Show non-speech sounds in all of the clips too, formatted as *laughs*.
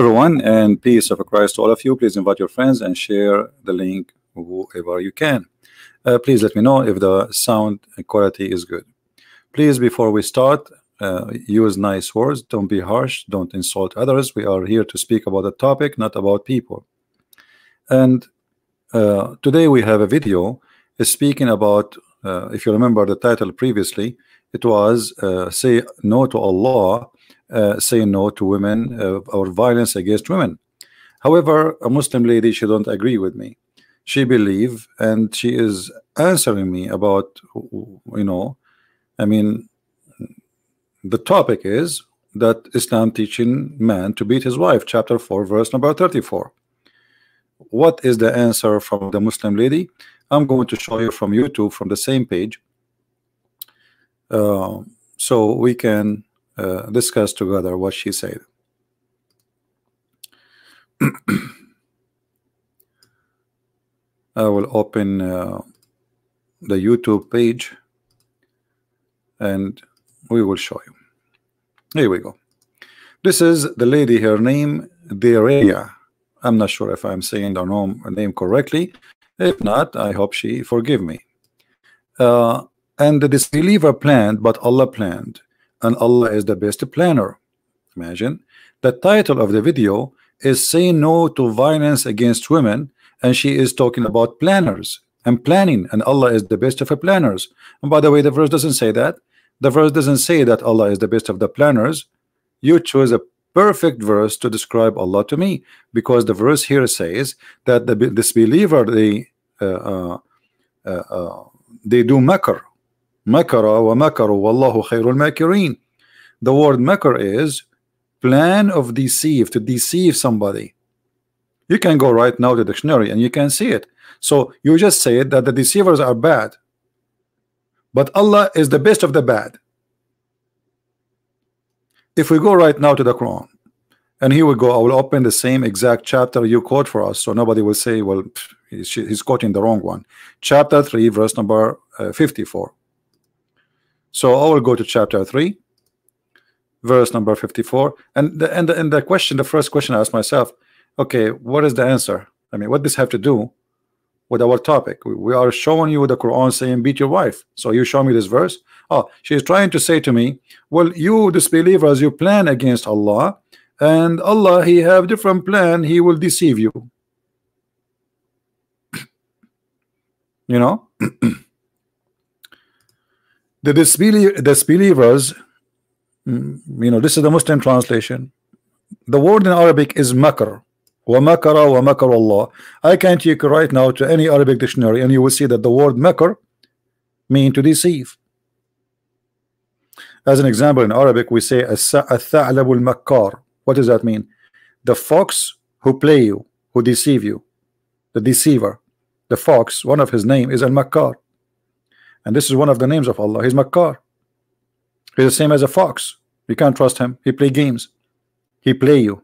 Everyone and peace of Christ to all of you. Please invite your friends and share the link whoever you can. Uh, please let me know if the sound quality is good. Please before we start uh, use nice words. Don't be harsh. Don't insult others. We are here to speak about a topic, not about people. And uh, today we have a video speaking about uh, if you remember the title previously it was uh, say no to Allah say no to women uh, or violence against women. However a Muslim lady she don't agree with me. She believe and she is answering me about you know I mean the topic is that Islam teaching man to beat his wife chapter 4 verse number 34 what is the answer from the Muslim lady? I'm going to show you from YouTube from the same page. Uh, so we can uh, discuss together what she said. *clears throat* I will open uh, the YouTube page and we will show you. Here we go. This is the lady, her name Dereya. I'm not sure if I'm saying the name correctly. If not, I hope she forgive me. Uh, and the disbeliever planned, but Allah planned and Allah is the best planner. Imagine. The title of the video is say no to violence against women and she is talking about planners and planning and Allah is the best of the planners. And by the way the verse doesn't say that. The verse doesn't say that Allah is the best of the planners. You chose a perfect verse to describe Allah to me because the verse here says that the disbeliever they uh, uh, uh, uh they do makr makara wa makaru wallahu khairul makirin. The word makar is plan of deceive to deceive somebody. You can go right now to the dictionary and you can see it. So you just say that the deceivers are bad. But Allah is the best of the bad. If we go right now to the Quran and here we go I will open the same exact chapter you quote for us so nobody will say well he's quoting the wrong one. Chapter 3 verse number uh, 54 so I will go to chapter 3 verse number 54 and the, and the, and the question the first question I asked myself okay what is the answer? I mean what does this have to do with our topic? We, we are showing you the Quran saying beat your wife. So you show me this verse. Oh she's trying to say to me well you disbelievers you plan against Allah and Allah he have different plan he will deceive you. *coughs* You know *coughs* the disbelievers mm, you know this is the Muslim translation. The word in Arabic is makr. Wa makara wa makar Allah. I can take right now to any Arabic dictionary and you will see that the word makr mean to deceive. As an example in Arabic we say al makkar what does that mean? The fox who play you who deceive you the deceiver the fox one of his name is al-makkar and this is one of the names of Allah. He's Makkar. He's the same as a fox. You can't trust him. He play games. He play you.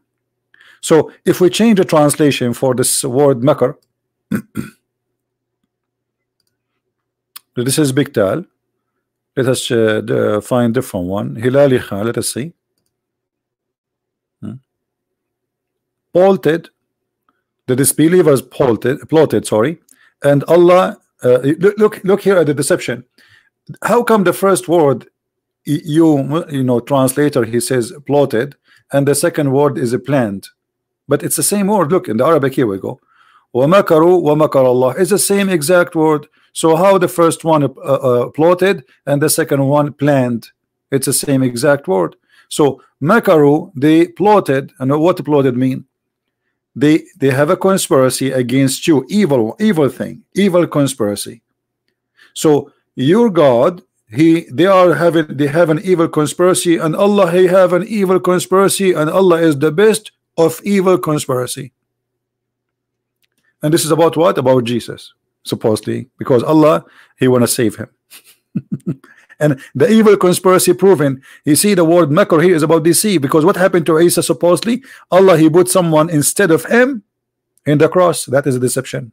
So if we change the translation for this word Makkar *coughs* this is big tal. Let us uh, find different one. Hilali Khan let us see. Hmm. plotted the disbelievers plotted plotted sorry. And Allah uh, look look here at the deception how come the first word you you know translator he says plotted and the second word is a planned but it's the same word look in the Arabic here we go وَمَكَرُوا وَمَكَرَ Allah it's the same exact word so how the first one uh, uh, plotted and the second one planned it's the same exact word so makaru they plotted and what plotted mean They they have a conspiracy against you evil evil thing evil conspiracy. So your God he they are having they have an evil conspiracy and Allah he have an evil conspiracy and Allah is the best of evil conspiracy. And this is about what? About Jesus supposedly because Allah he want to save him *laughs* and the evil conspiracy proven. You see the word makr here is about deceit because what happened to Isa supposedly? Allah he put someone instead of him in the cross. That is a deception.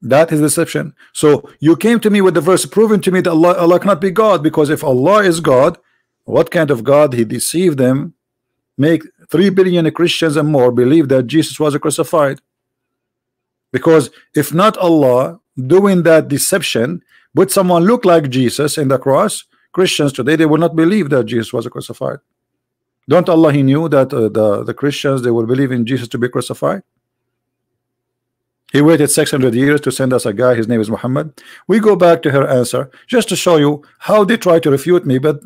That is deception. So you came to me with the verse proving to me that Allah, Allah cannot be God because if Allah is God what kind of God he deceived them? Make 3 billion Christians and more believe that Jesus was crucified. Because if not Allah doing that deception would someone look like Jesus in the cross? Christians today they will not believe that Jesus was crucified. Don't Allah he knew that uh, the the Christians they will believe in Jesus to be crucified? He waited 600 years to send us a guy his name is Muhammad. We go back to her answer just to show you how they try to refute me but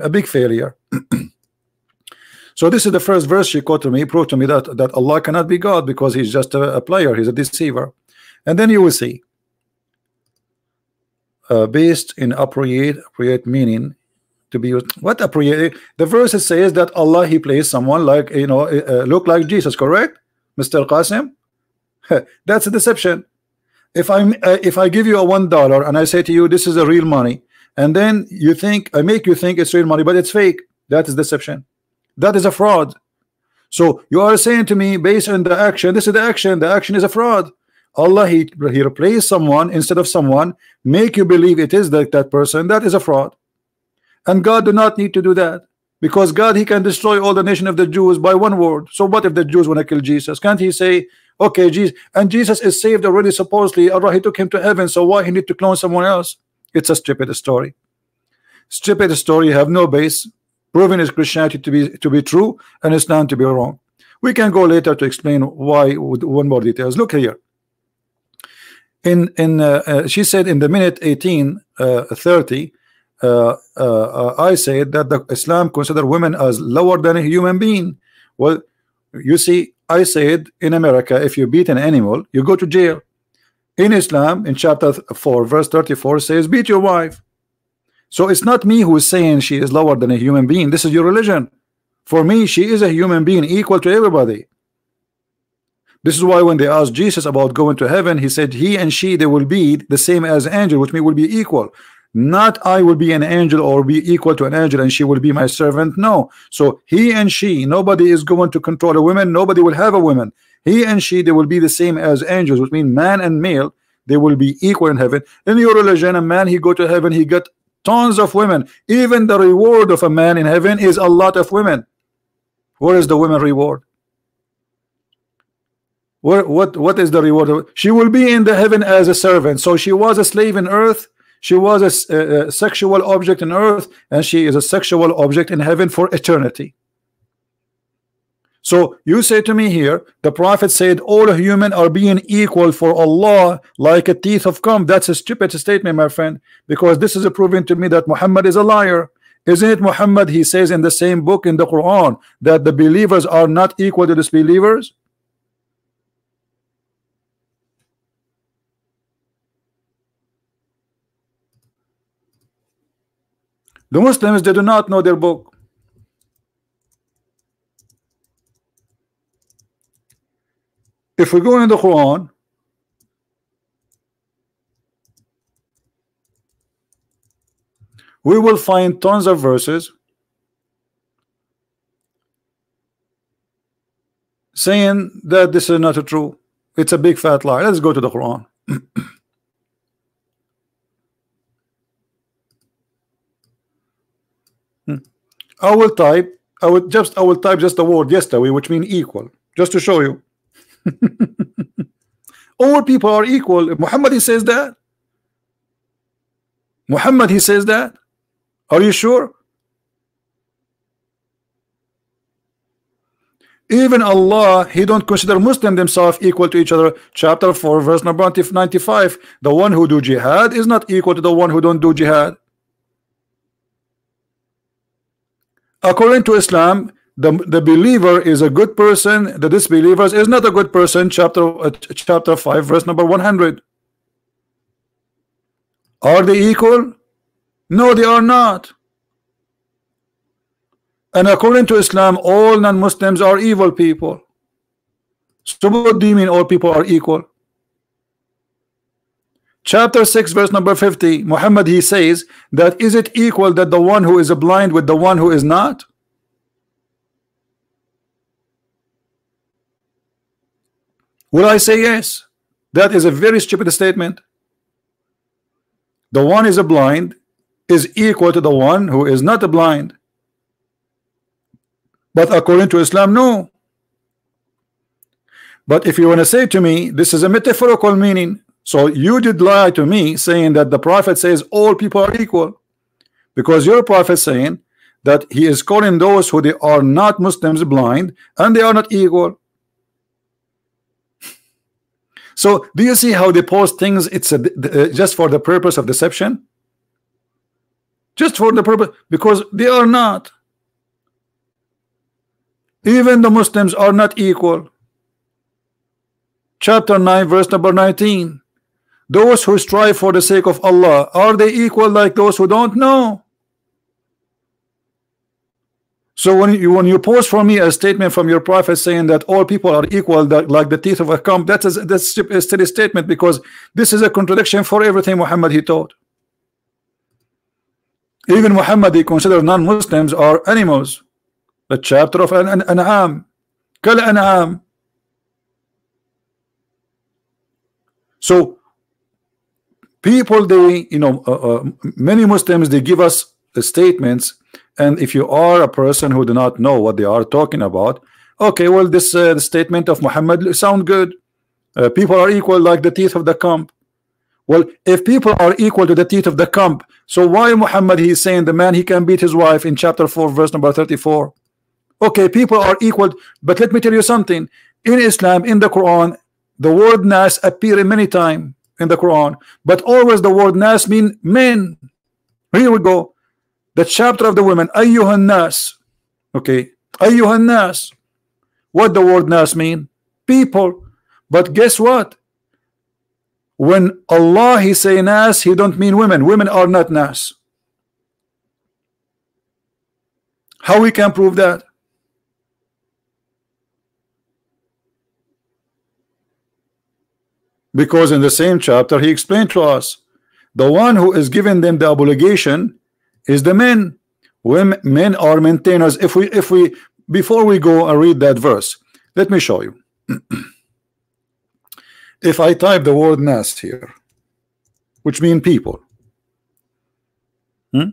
a big failure. *clears throat* So this is the first verse she quoted me proved to me that that Allah cannot be God because he's just a, a player he's a deceiver. And then you will see uh, based in appropriate appropriate meaning to be used. What appropriate? The verse says that Allah he plays someone like you know uh look like Jesus correct Mr. Qasim? That's a deception. If I'm uh, if I give you a one dollar and I say to you this is a real money and then you think I make you think it's real money but it's fake that is deception. That is a fraud. So you are saying to me based on the action this is the action the action is a fraud Allah he, he replace someone instead of someone make you believe it is that that person that is a fraud. And God do not need to do that. Because God he can destroy all the nation of the Jews by one word. So what if the Jews want to kill Jesus? Can't he say okay Jesus and Jesus is saved already supposedly Allah he took him to heaven so why he need to clone someone else? It's a stupid story. Stupid story have no base proving his Christianity to be to be true and Islam to be wrong. We can go later to explain why with one more details. Look here in in uh, uh, she said in the minute 18 uh, 30 uh, uh, I said that the Islam consider women as lower than a human being. Well you see I said in America if you beat an animal you go to jail. In Islam in chapter 4 verse 34 says beat your wife. So it's not me who is saying she is lower than a human being. This is your religion. For me she is a human being equal to everybody this is why when they asked Jesus about going to heaven, he said, He and she they will be the same as angel, which means will be equal. Not I will be an angel or be equal to an angel and she will be my servant. No. So he and she, nobody is going to control a woman, nobody will have a woman. He and she they will be the same as angels, which means man and male, they will be equal in heaven. In your religion, a man he go to heaven, he got tons of women. Even the reward of a man in heaven is a lot of women. Where is the women reward? What what what is the reward? She will be in the heaven as a servant. So she was a slave in earth. She was a, a, sexual object in earth, and she is a sexual object in heaven for eternity. So you say to me here, the prophet said all human are being equal for Allah like a teeth of comb. That's a stupid statement, my friend, because this is a proving to me that Muhammad is a liar. Isn't it Muhammad? He says in the same book in the Quran that the believers are not equal to disbelievers. The Muslims they do not know their book. If we go in the Quran, we will find tons of verses saying that this is not true. It's a big fat lie. Let's go to the Quran. *clears throat* Hmm. I will type I would just I will type just the word yesterday which mean equal. Just to show you. *laughs* All people are equal. Muhammad he says that? Muhammad he says that? Are you sure? Even Allah he don't consider Muslim themselves equal to each other. Chapter 4 verse number 95 the one who do jihad is not equal to the one who don't do jihad according to Islam the, the believer is a good person the disbeliever is not a good person chapter uh, chapter 5 verse number 100 are they equal? No they are not. And according to Islam all non-Muslims are evil people. So what do you mean all people are equal chapter 6 verse number 50 Muhammad he says that is it equal that the one who is a blind with the one who is not? Will I say yes? That is a very stupid statement. The one is a blind is equal to the one who is not a blind. But according to Islam no. But if you want to say to me this is a metaphorical meaning so you did lie to me saying that the prophet says all people are equal. Because your prophet saying that he is calling those who they are not Muslims blind and they are not equal. *laughs* So do you see how they post things? It's a, uh, just for the purpose of deception? Just for the purpose because they are not. Even the Muslims are not equal. Chapter 9 verse number 19 those who strive for the sake of Allah are they equal like those who don't? Know so when you when you post for me a statement from your prophet saying that all people are equal that, like the teeth of a comb that is that's a steady statement because this is a contradiction for everything Muhammad he taught. Even Muhammad he considered non-Muslims are animals. The chapter of an, an An'am Kal An'am so people they you know uh, uh, many Muslims they give us the statements and if you are a person who do not know what they are talking about okay well this uh, statement of Muhammad sound good. Uh, people are equal like the teeth of the comb. Well if people are equal to the teeth of the comb so why Muhammad he's saying the man he can beat his wife in chapter 4 verse number 34 okay people are equal but let me tell you something. In Islam in the Quran the word nas appear many times in the Quran. But always the word nas mean men. Here we go. The chapter of the women. Ayyuhan nas. Okay. Ayyuhan nas. What the word nas mean? People. But guess what? When Allah he say nas he don't mean women. Women are not nas. How we can prove that because in the same chapter he explained to us the one who is giving them the obligation is the men. Women men are maintainers if we if we before we go and read that verse let me show you. *clears throat* If I type the word nest here which mean people hmm?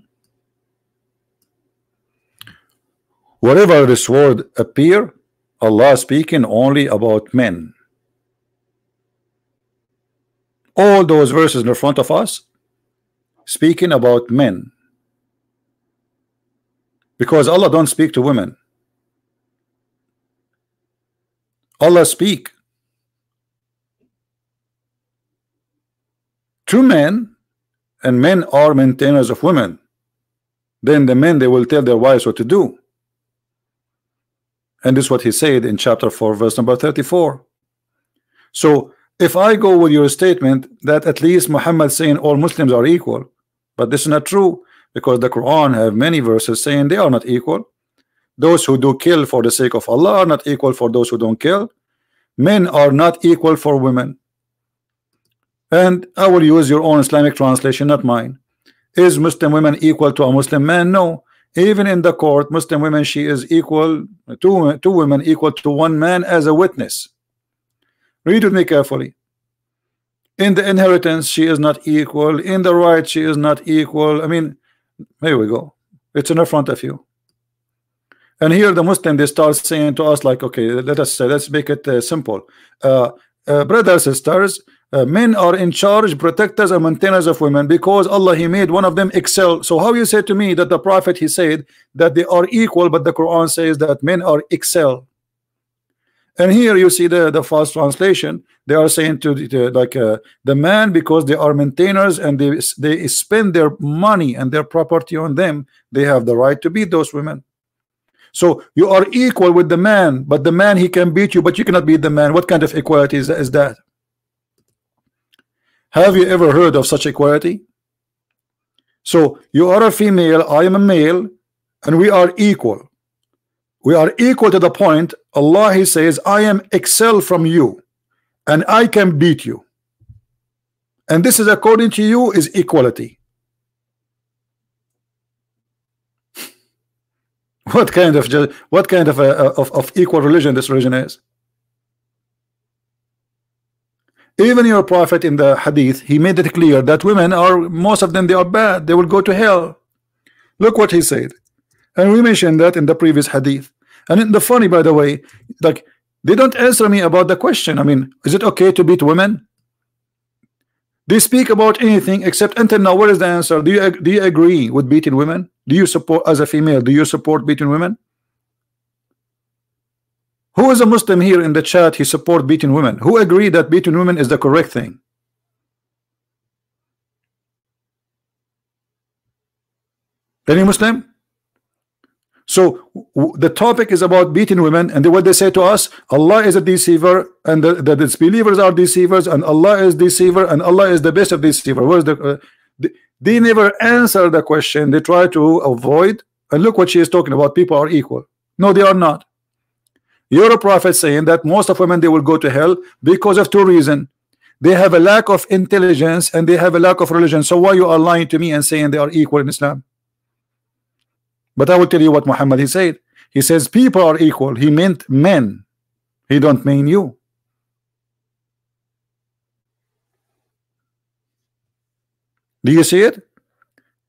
wherever this word appear Allah speaking only about men all those verses in front of us speaking about men. Because Allah don't speak to women. Allah speak to men and men are maintainers of women. Then the men they will tell their wives what to do. And this is what he said in chapter 4 verse number 34 so if I go with your statement that at least Muhammad saying all Muslims are equal but this is not true because the Quran have many verses saying they are not equal. Those who do kill for the sake of Allah are not equal for those who don't kill. Men are not equal for women. And I will use your own Islamic translation not mine. Is Muslim women equal to a Muslim man? No. Even in the court Muslim women she is equal to two women equal to one man as a witness read with me carefully. In the inheritance she is not equal. In the right she is not equal. I mean here we go. It's in the front of you. And here the Muslim they start saying to us like okay let us say let's make it uh, simple. Uh, uh, brothers sisters uh, men are in charge protectors and maintainers of women because Allah he made one of them excel. So how you say to me that the prophet he said that they are equal but the Quran says that men are excel and here you see the the false translation. They are saying to, the, like uh, the man because they are maintainers and they they spend their money and their property on them they have the right to beat those women. So you are equal with the man but the man he can beat you but you cannot beat the man. What kind of equality is, is that? Have you ever heard of such equality? So you are a female I am a male and we are equal we are equal to the point Allah he says I am excel from you and I can beat you. And this is according to you is equality. *laughs* What kind of what kind of, a, of, of equal religion this religion is? Even your prophet in the hadith he made it clear that women are most of them they are bad they will go to hell. Look what he said. And we mentioned that in the previous hadith And the funny, by the way, like they don't answer me about the question. I mean, is it okay to beat women? They speak about anything except until now. What is the answer? Do you do you agree with beating women? Do you support as a female? Do you support beating women? Who is a Muslim here in the chat? He support beating women. Who agree that beating women is the correct thing? Any Muslim? So the topic is about beating women, and what they say to us: Allah is a deceiver, and the, the disbelievers are deceivers, and Allah is deceiver, and Allah is the best of deceiver. Where's the? Uh, they, they never answer the question. They try to avoid. And look what she is talking about. People are equal. No, they are not. You're a prophet saying that most of women they will go to hell because of two reasons. They have a lack of intelligence and they have a lack of religion. So why you are lying to me and saying they are equal in Islam? But I will tell you what Muhammad he said. He says people are equal. He meant men. He don't mean you. Do you see it?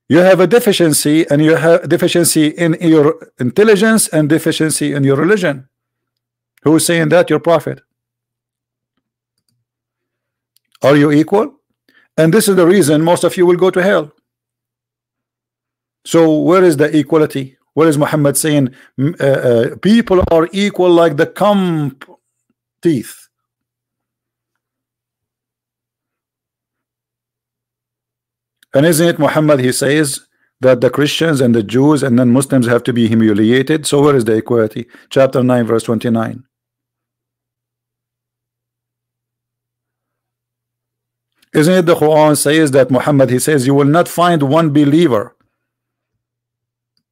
You have a deficiency and you have deficiency in your intelligence and deficiency in your religion. Who is saying that? Your prophet. Are you equal? And this is the reason most of you will go to hell. So where is the equality? Where is Muhammad saying uh, uh, people are equal like the cum teeth? And isn't it Muhammad he says that the Christians and the Jews and non-Muslims have to be humiliated? So where is the equality? Chapter 9 verse 29. Isn't it the Quran says that Muhammad he says you will not find one believer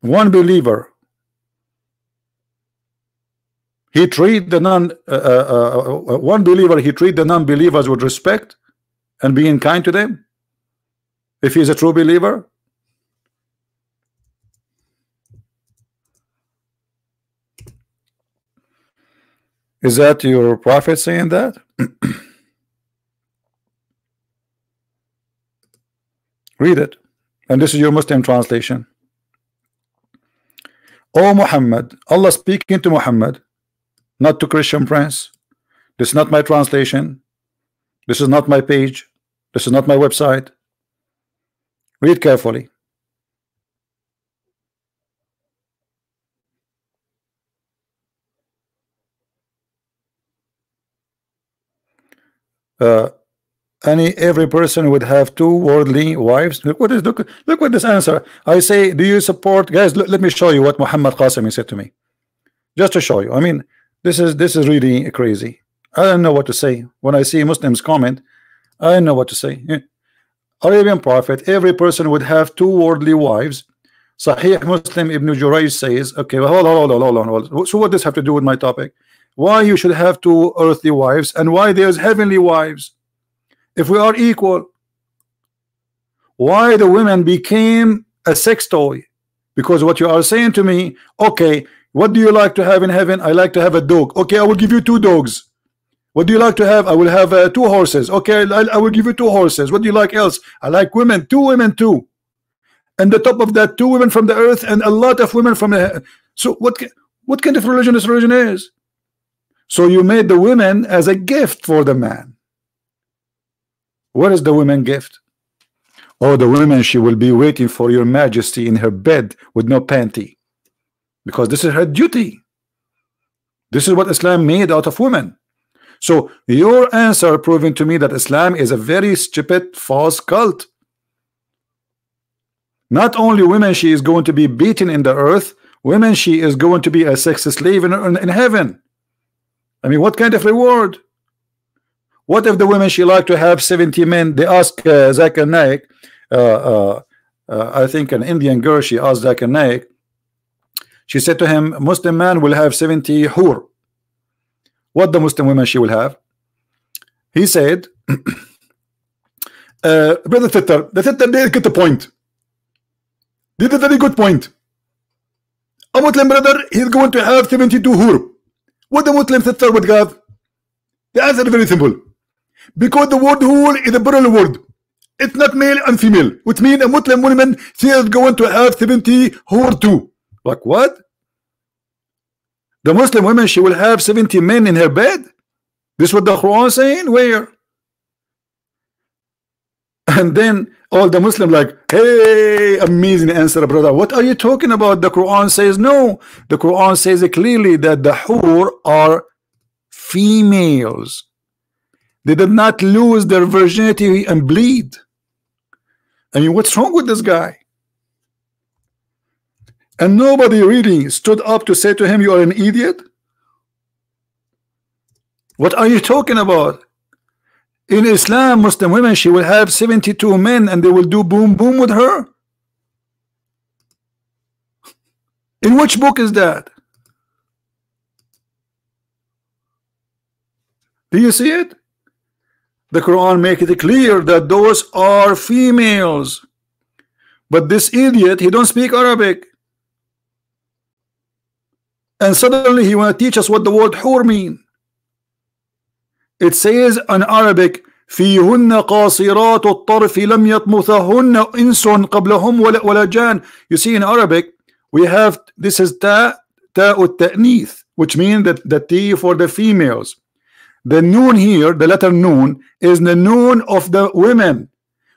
one believer he treat the non uh, uh, uh, one believer he treat the non-believers with respect and being kind to them? If he's a true believer? Is that your prophet saying that? *clears throat* Read it. And this is your Muslim translation Oh Muhammad, Allah speaking to Muhammad, not to Christian Prince. This is not my translation. This is not my page. This is not my website. Read carefully. Uh, any every person would have two worldly wives? Look what is look look what this answer. I say do you support guys look, let me show you what Muhammad Qasimi said to me. Just to show you. I mean this is this is really crazy. I don't know what to say. When I see Muslims comment I don't know what to say. Yeah. Arabian prophet every person would have two worldly wives. Sahih Muslim Ibn Jurayj says okay well, hold on hold on hold on hold on. So what does have to do with my topic? Why you should have two earthly wives and why there's heavenly wives if we are equal why the women became a sex toy? Because what you are saying to me okay what do you like to have in heaven? I like to have a dog. Okay I will give you two dogs. What do you like to have? I will have uh, two horses. Okay I, I will give you two horses. What do you like else? I like women two women too. And the top of that two women from the earth and a lot of women from the so what what kind of religion this religion is? So you made the women as a gift for the man what is the woman gift? Oh, the woman, she will be waiting for your majesty in her bed with no panty. Because this is her duty. This is what Islam made out of women. So your answer proving to me that Islam is a very stupid, false cult. Not only women she is going to be beaten in the earth, women she is going to be a sex slave in, in, in heaven. I mean, what kind of reward? What if the women she like to have 70 men? They ask uh, Naik, uh, uh, uh, I think an Indian girl, she asked Zakir Naik, she said to him, Muslim man will have 70 hur. What the Muslim women she will have? He said, *clears throat* uh, Brother Thitter, the Thitter did get the point. Did a very good point. A Muslim brother, he's going to have 72 hur. What the Muslim sister would have? The answer is very simple because the word whole is a plural word it's not male and female which means a Muslim woman she is going to have 70 hur too like what The Muslim woman, she will have 70 men in her bed. This what the Quran saying? Where? And then all the Muslim like, hey, amazing answer, brother. What are you talking about? The Quran says no. The Quran says clearly that the hur are females. They did not lose their virginity and bleed. I mean, what's wrong with this guy? And nobody really stood up to say to him, You are an idiot. What are you talking about? In Islam, Muslim women, she will have 72 men and they will do boom boom with her. In which book is that? Do you see it? The Quran make it clear that those are females. But this idiot, he don't speak Arabic. And suddenly he want to teach us what the word hur mean. It says in Arabic فيهن قاصرات الطرف لم يطمثهن إنس قبلهم ولا ولا جان. You see in Arabic we have this is ta ta التأنيث which means that the T for the females. The noon here, the letter noon, is the noon of the women.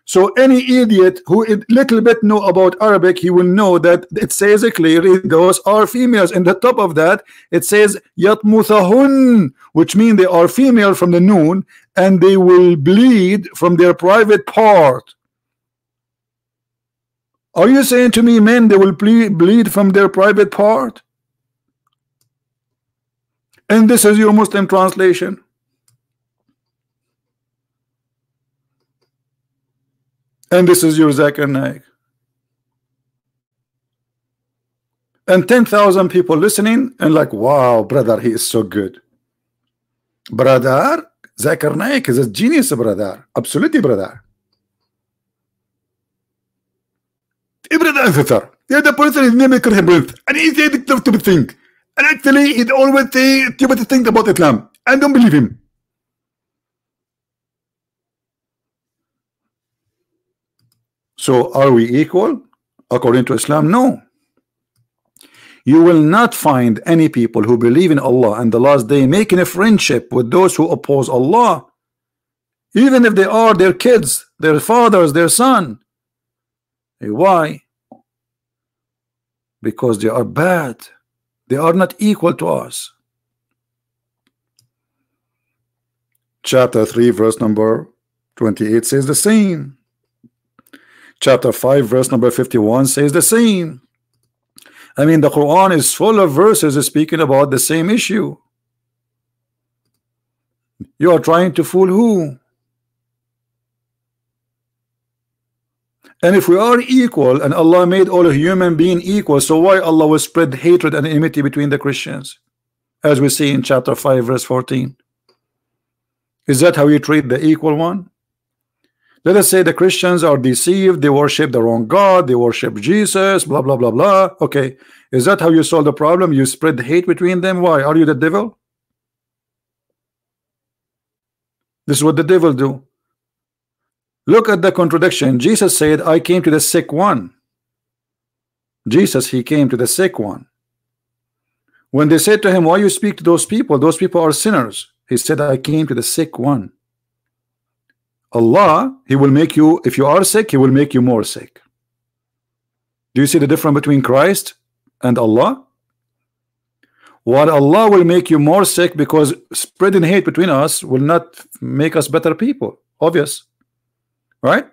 So any idiot who a little bit know about Arabic, he will know that it says clearly those are females. And the top of that, it says yatmuthahun, which means they are female from the noon, and they will bleed from their private part. Are you saying to me, men, they will bleed from their private part? And this is your Muslim translation. And this is your Zakir Naik. And 10,000 people listening and like, wow, brother, he is so good. Brother, Zakir Naik is a genius, brother. Absolutely, brother. Brother Azatar. Yeah, the person is named Kirhibrit. And he said stupid thing. And actually, he always say stupid things about Islam. And don't believe him. So are we equal according to Islam? No. You will not find any people who believe in Allah and the last day making a friendship with those who oppose Allah, even if they are their kids, their fathers, their son. Eh, why? Because they are bad. They are not equal to us. Chapter 3, verse number 28 says the same chapter 5 verse number 51 says the same. I mean the Quran is full of verses speaking about the same issue. You are trying to fool who? And if we are equal and Allah made all human being equal so why Allah will spread hatred and enmity between the Christians? As we see in chapter 5 verse 14 is that how you treat the equal one let us say the Christians are deceived, they worship the wrong God, they worship Jesus, blah blah blah blah. Okay, is that how you solve the problem? You spread hate between them. Why are you the devil? This is what the devil do. Look at the contradiction. Jesus said, I came to the sick one. Jesus, he came to the sick one. When they said to him, Why you speak to those people? Those people are sinners. He said, I came to the sick one. Allah, He will make you, if you are sick, He will make you more sick. Do you see the difference between Christ and Allah? What Allah will make you more sick because spreading hate between us will not make us better people. Obvious. Right?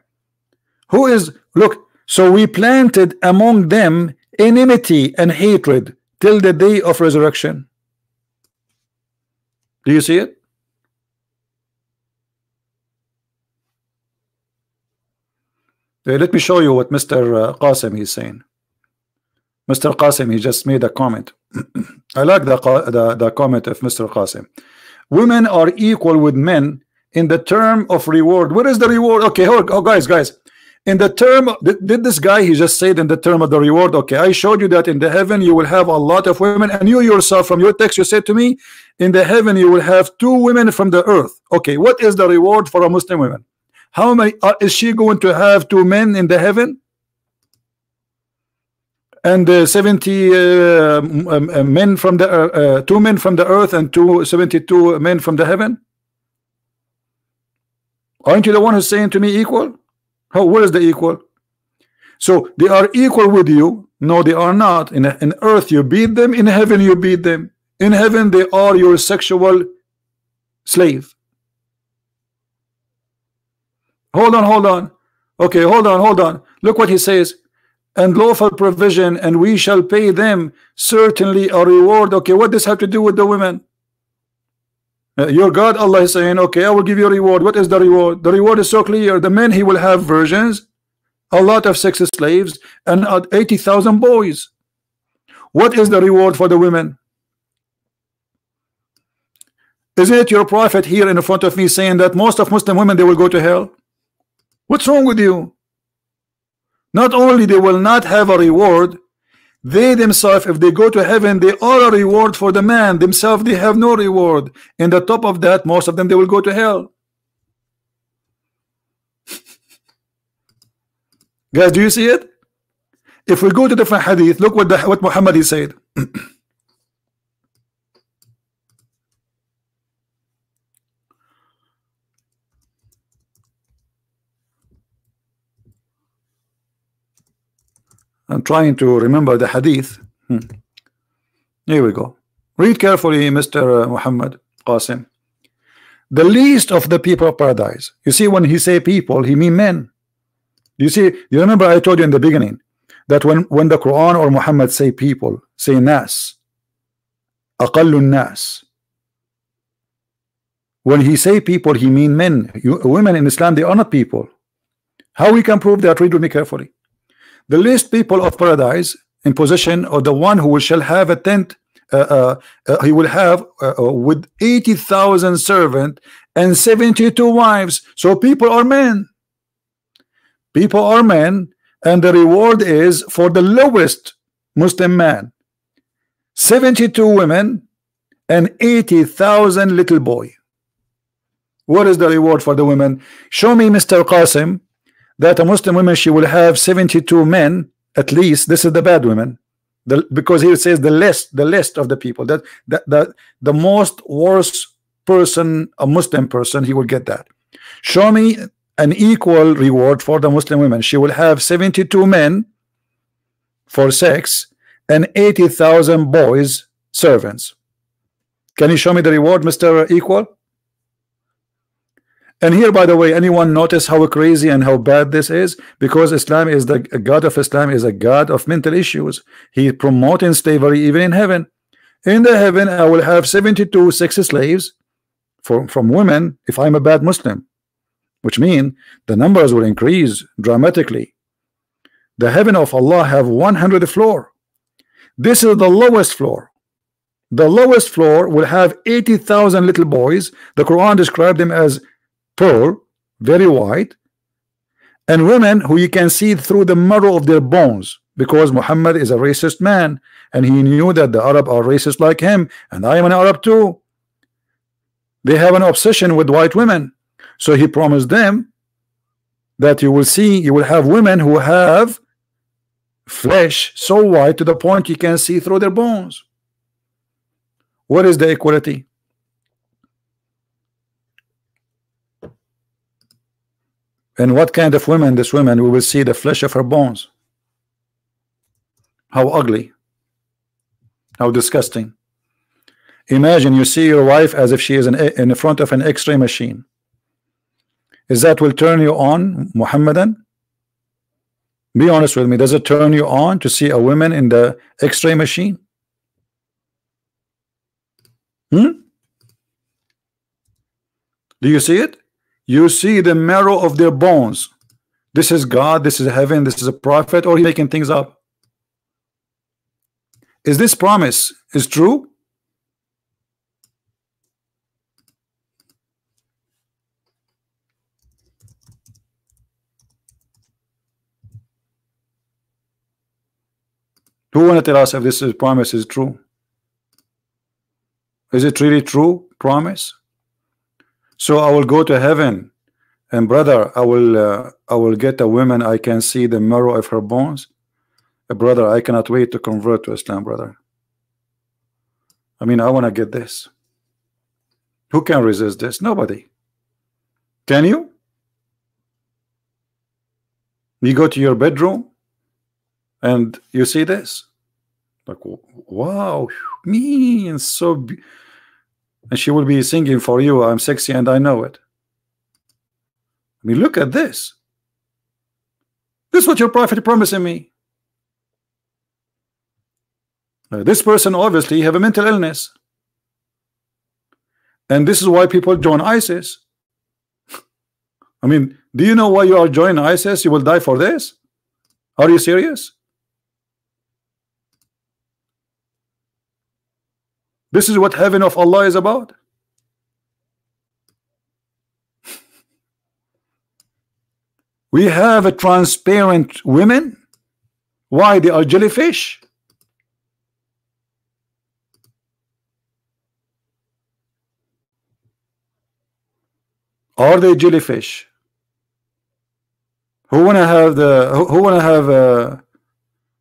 Who is, look, so we planted among them enmity and hatred till the day of resurrection. Do you see it? Uh, let me show you what Mr. Uh, Qasim is saying. Mr. Qasim, he just made a comment. *clears throat* I like the, the, the comment of Mr. Qasim. Women are equal with men in the term of reward. What is the reward? Okay, oh, oh guys, guys. In the term, did, did this guy, he just said in the term of the reward, okay, I showed you that in the heaven you will have a lot of women, and you yourself, from your text, you said to me, in the heaven you will have two women from the earth. Okay, what is the reward for a Muslim woman? How many uh, is she going to have two men in the heaven? and uh, 70 uh, men from the uh, two men from the earth and two 72 men from the heaven? Aren't you the one who's saying to me equal? How where is the equal? So they are equal with you. No they are not. In, in earth you beat them in heaven you beat them. In heaven they are your sexual slave hold on hold on. Okay hold on hold on. Look what he says. And lawful provision and we shall pay them certainly a reward. Okay what does have to do with the women? Uh, your God Allah is saying okay I will give you a reward. What is the reward? The reward is so clear. The men he will have virgins a lot of sex slaves and 80,000 boys. What is the reward for the women? Isn't it your prophet here in front of me saying that most of Muslim women they will go to hell what's wrong with you? Not only they will not have a reward they themselves if they go to heaven they are a reward for the man. Themselves they have no reward. And the top of that most of them they will go to hell. *laughs* Guys do you see it? If we go to different hadith look what the what Muhammad he said *clears throat* I'm trying to remember the hadith. Hmm. Here we go. Read carefully, Mr. Uh, Muhammad Qasim. The least of the people of paradise. You see, when he say people, he mean men. You see, you remember I told you in the beginning that when when the Quran or Muhammad say people, say nas, aqallun nas. When he say people, he mean men. You, women in Islam, they are not people. How we can prove that? Read with me carefully the least people of paradise in possession or the one who shall have a tent uh, uh, uh, he will have uh, uh, with 80,000 servant and 72 wives. So people are men. People are men and the reward is for the lowest Muslim man. 72 women and 80,000 little boy. What is the reward for the women? Show me Mr. Qasim that a Muslim woman she will have 72 men at least this is the bad women. The, because he says the list the list of the people that that the, the most worst person a Muslim person he will get that. Show me an equal reward for the Muslim women. She will have 72 men for sex and 80,000 boys servants. Can you show me the reward Mr. Equal and here, by the way, anyone notice how crazy and how bad this is? Because Islam is the God of Islam is a God of mental issues. He promoting slavery even in heaven. In the heaven, I will have 72 sex slaves from, from women if I'm a bad Muslim, which mean the numbers will increase dramatically. The heaven of Allah have 100 floor. This is the lowest floor. The lowest floor will have 80,000 little boys. The Quran described them as pearl, very white, and women who you can see through the marrow of their bones because Muhammad is a racist man and he knew that the Arab are racist like him and I am an Arab too. They have an obsession with white women. So he promised them that you will see you will have women who have flesh so white to the point you can see through their bones. What is the equality And what kind of women this woman we will see the flesh of her bones. How ugly. How disgusting. Imagine you see your wife as if she is in, in front of an x-ray machine. Is that will turn you on, Muhammadan? Be honest with me. Does it turn you on to see a woman in the x-ray machine? Hmm? Do you see it? You see the marrow of their bones. This is God this is heaven this is a prophet or he making things up. Is this promise is true? Who want to tell us if this is promise is true? Is it really true promise so I will go to heaven. And brother I will uh, I will get a woman I can see the marrow of her bones. A brother I cannot wait to convert to Islam brother. I mean I want to get this. Who can resist this? Nobody. Can you? You go to your bedroom and you see this? Like wow me and so and she will be singing for you I'm sexy and I know it. I mean look at this. This is what your prophet promising me. This person obviously have a mental illness. And this is why people join ISIS. *laughs* I mean do you know why you are joining ISIS? You will die for this? Are you serious This is what heaven of Allah is about. *laughs* we have a transparent women. Why they are jellyfish? Are they jellyfish? Who wanna have the? Who, who wanna have? Uh,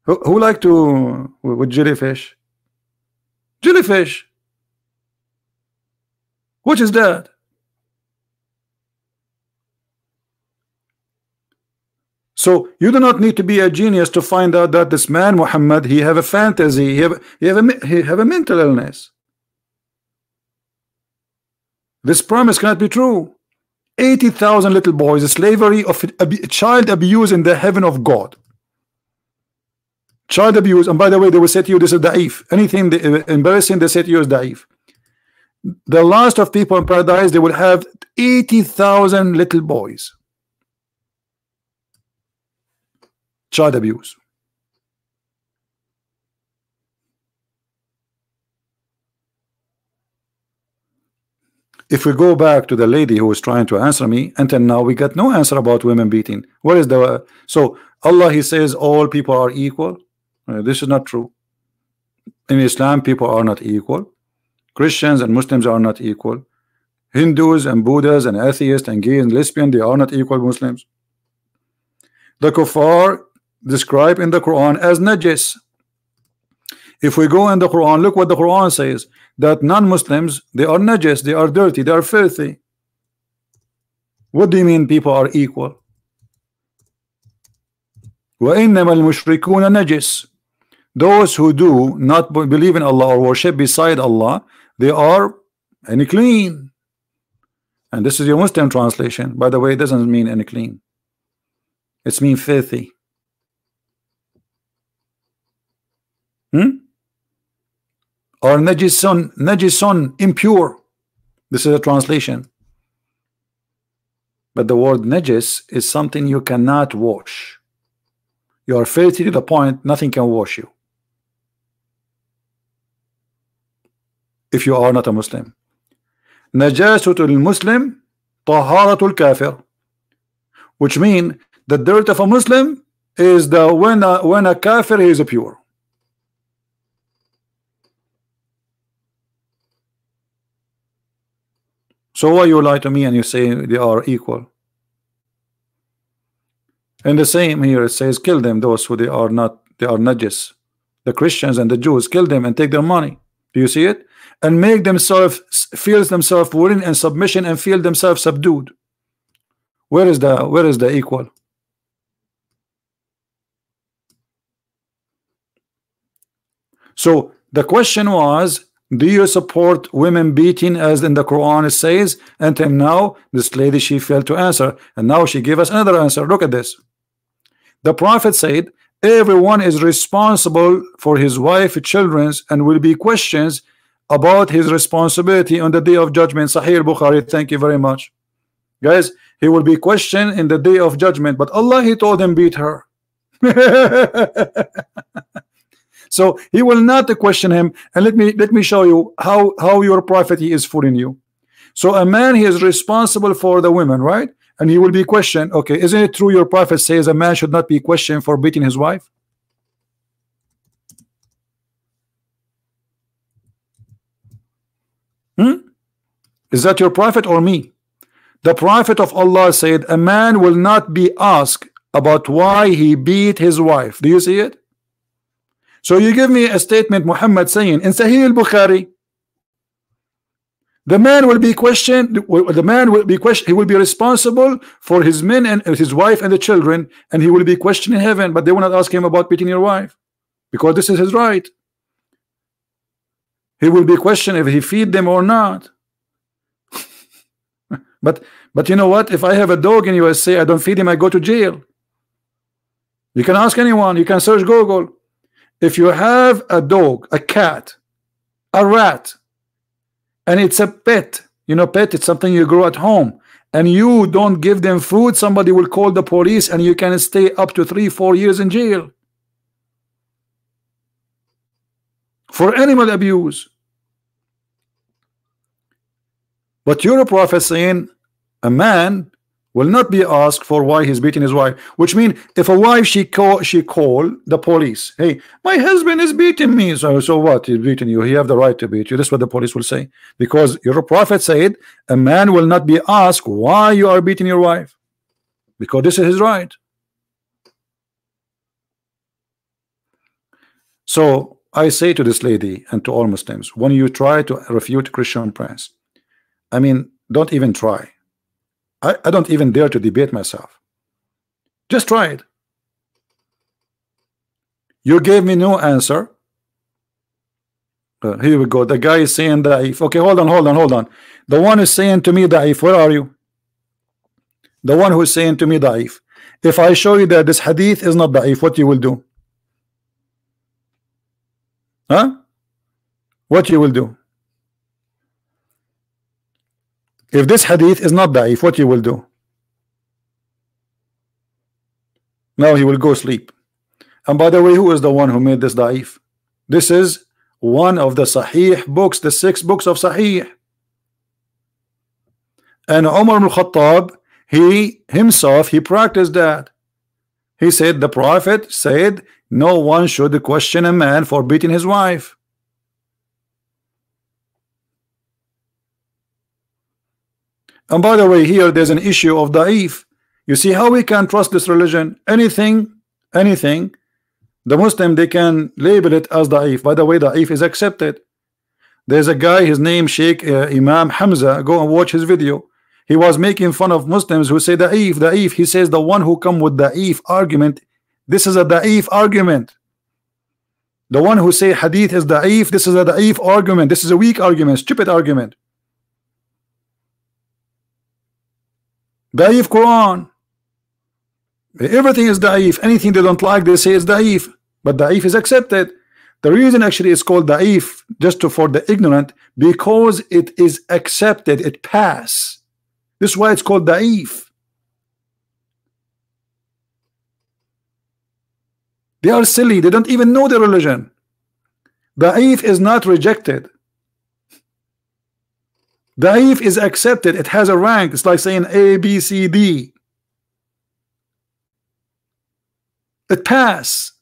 who, who like to with jellyfish? Jellyfish. Which is that? So you do not need to be a genius to find out that this man Muhammad he have a fantasy he have he have a he have a mental illness. This promise cannot be true. 80,000 little boys, slavery of child abuse in the heaven of God. Child abuse, and by the way, they will say to you, this is da'if. Anything uh, embarrassing, they say to you is da'if. The last of people in paradise, they will have 80,000 little boys. Child abuse. If we go back to the lady who was trying to answer me, until now we got no answer about women beating. where is the so Allah? He says all people are equal. Uh, this is not true. In Islam, people are not equal. Christians and Muslims are not equal. Hindus and Buddhas and atheists and gay and lesbian, they are not equal Muslims. The kuffar described in the Quran as najis. If we go in the Quran, look what the Quran says that non-Muslims they are najis, they are dirty, they are filthy. What do you mean people are equal? وَإِنَّمَا الْمُشْرِكُونَ نَجِسٌ those who do not believe in Allah or worship beside Allah they are any clean. And this is your Muslim translation. By the way it doesn't mean any clean. It's mean filthy. Hmm? or najisun najisun impure. This is a translation. But the word najis is something you cannot wash. You are filthy to the point nothing can wash you if you are not a Muslim. Najasatul Muslim, taharatul kafir, which mean the dirt of a Muslim is the when a, when a kafir is pure. So why you lie to me and you say they are equal? And the same here it says kill them those who they are not they are najis. The Christians and the Jews kill them and take their money. Do you see it? and make themselves feel themselves willing and submission and feel themselves subdued. Where is the where is the equal? So the question was do you support women beating as in the Quran it says? Until now this lady she failed to answer. And now she gave us another answer. Look at this. The prophet said everyone is responsible for his wife children's and will be questions about his responsibility on the day of judgment. Sahih Bukhari thank you very much. Guys he will be questioned in the day of judgment but Allah he told him beat her. *laughs* So he will not question him. And let me let me show you how how your prophet he is fooling you. So a man he is responsible for the women right and he will be questioned okay isn't it true your prophet says a man should not be questioned for beating his wife Hmm? Is that your prophet or me? The prophet of Allah said a man will not be asked about why he beat his wife. Do you see it? So you give me a statement Muhammad saying in Sahih al-Bukhari the man will be questioned the man will be questioned he will be responsible for his men and his wife and the children and he will be questioned in heaven but they will not ask him about beating your wife because this is his right. He will be questioned if he feed them or not. *laughs* But but you know what? If I have a dog in USA I don't feed him I go to jail. You can ask anyone. You can search Google. If you have a dog a cat a rat and it's a pet. You know pet it's something you grow at home. And you don't give them food somebody will call the police and you can stay up to three four years in jail. For animal abuse. But you're a prophet saying a man will not be asked for why he's beating his wife which means if a wife she call she call the police hey my husband is beating me. So so what? He's beating you. He have the right to beat you. This is what the police will say. Because your prophet said a man will not be asked why you are beating your wife. Because this is his right. So I say to this lady and to all Muslims when you try to refute Christian prince I mean don't even try I, I don't even dare to debate myself. Just try it. You gave me no answer. Uh, here we go. The guy is saying that okay, hold on, hold on, hold on. The one is saying to me that if where are you? The one who is saying to me da'if. If I show you that this hadith is not da'if, what you will do? Huh? What you will do? If this hadith is not da'if, what you will do? Now he will go sleep. And by the way, who is the one who made this da'if? This is one of the Sahih books, the six books of Sahih. And Umar al-Khattab, he himself, he practiced that. He said, the Prophet said, no one should question a man for beating his wife. And by the way, here there's an issue of da'if. You see how we can trust this religion? Anything, anything, the Muslim they can label it as da'if. By the way, da'if is accepted. There's a guy, his name Sheikh uh, Imam Hamza. Go and watch his video. He was making fun of Muslims who say da'if, da'if. He says the one who come with da'if argument. This is a da'if argument. The one who say hadith is da'if, this is a da'if argument. This is a weak argument, stupid argument. Da'if Quran. Everything is da'if. Anything they don't like, they say is da'if. But da'if is accepted. The reason actually it's called da'if, just to, for the ignorant, because it is accepted, it pass. This is why it's called da'if. They are silly. They don't even know the religion. Da'if is not rejected. Da'if is accepted. It has a rank. It's like saying A, B, C, D. It pass.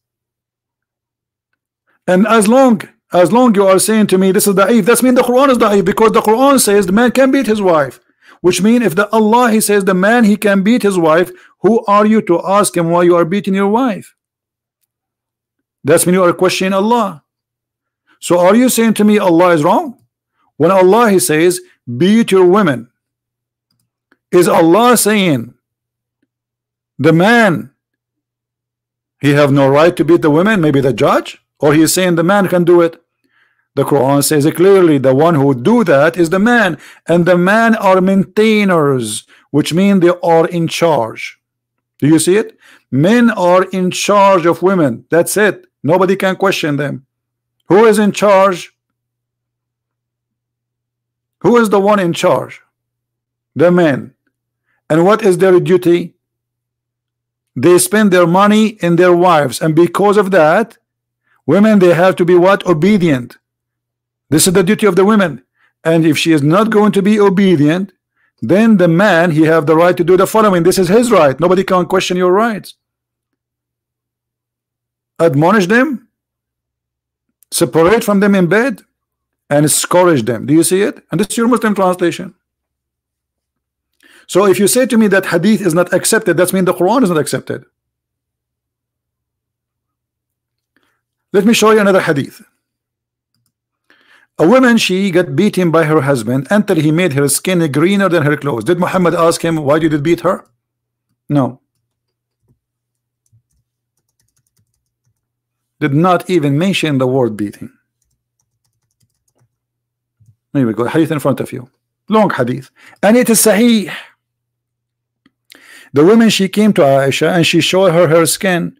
And as long as long you are saying to me this is da'if, that's mean the Quran is da'if because the Quran says the man can beat his wife. Which mean if the Allah he says the man he can beat his wife, who are you to ask him why you are beating your wife? That's mean you are questioning Allah. So are you saying to me Allah is wrong? When Allah he says beat your women is Allah saying the man he have no right to beat the women maybe the judge or he is saying the man can do it? The Quran says it clearly the one who do that is the man and the man are maintainers which mean they are in charge. Do you see it? Men are in charge of women. That's it. Nobody can question them. Who is in charge who is the one in charge? The men. And what is their duty? They spend their money in their wives, and because of that, women they have to be what? Obedient. This is the duty of the women. And if she is not going to be obedient, then the man he have the right to do the following. This is his right. Nobody can question your rights. Admonish them, separate from them in bed, and scourge them. Do you see it? And this is your Muslim translation. So if you say to me that hadith is not accepted, that means the Quran is not accepted. let me show you another hadith a woman she got beaten by her husband until he made her skin greener than her clothes did Muhammad ask him why you did beat her no did not even mention the word beating we go hadith in front of you. Long hadith. And it is sahih. The woman she came to Aisha and she showed her her skin.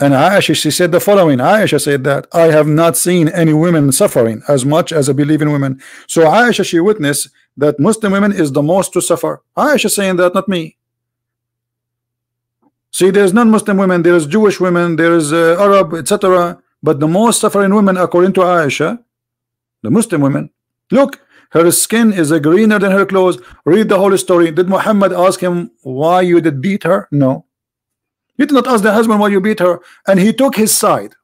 And Aisha she said the following. Aisha said that I have not seen any women suffering as much as a believing woman. so Aisha she witnessed that Muslim women is the most to suffer. Aisha saying that not me. See there's non-Muslim women there's Jewish women there's uh, Arab etc but the most suffering women according to Aisha the Muslim women look her skin is greener than her clothes. Read the whole story. Did Muhammad ask him why you did beat her? No. He did not ask the husband why you beat her and he took his side.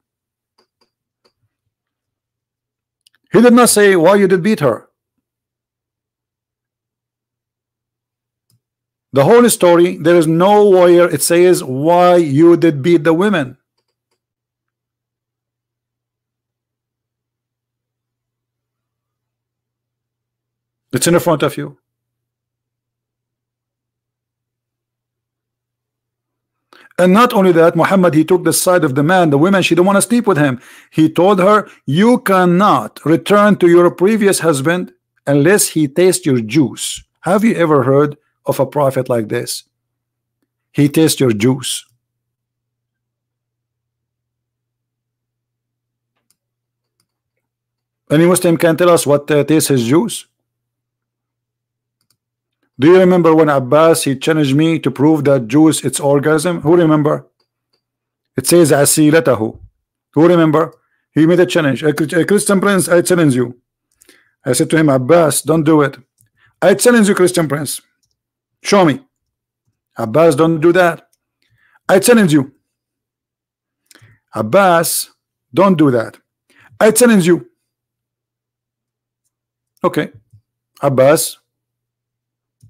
He did not say why you did beat her. The whole story there is nowhere it says why you did beat the women It's in the front of you. And not only that, Muhammad, he took the side of the man, the women, she didn't want to sleep with him. He told her, you cannot return to your previous husband unless he tastes your juice. Have you ever heard of a prophet like this? He tastes your juice. Any Muslim can tell us what uh, tastes his juice? Do you remember when Abbas he challenged me to prove that Jews it's orgasm? Who remember? It says asilatahu. Who remember? He made a challenge. A, a Christian prince, I challenge you. I said to him, Abbas, don't do it. I challenge you, Christian prince. Show me. Abbas, don't do that. I challenge you. Abbas, don't do that. I challenge you. Okay. Abbas,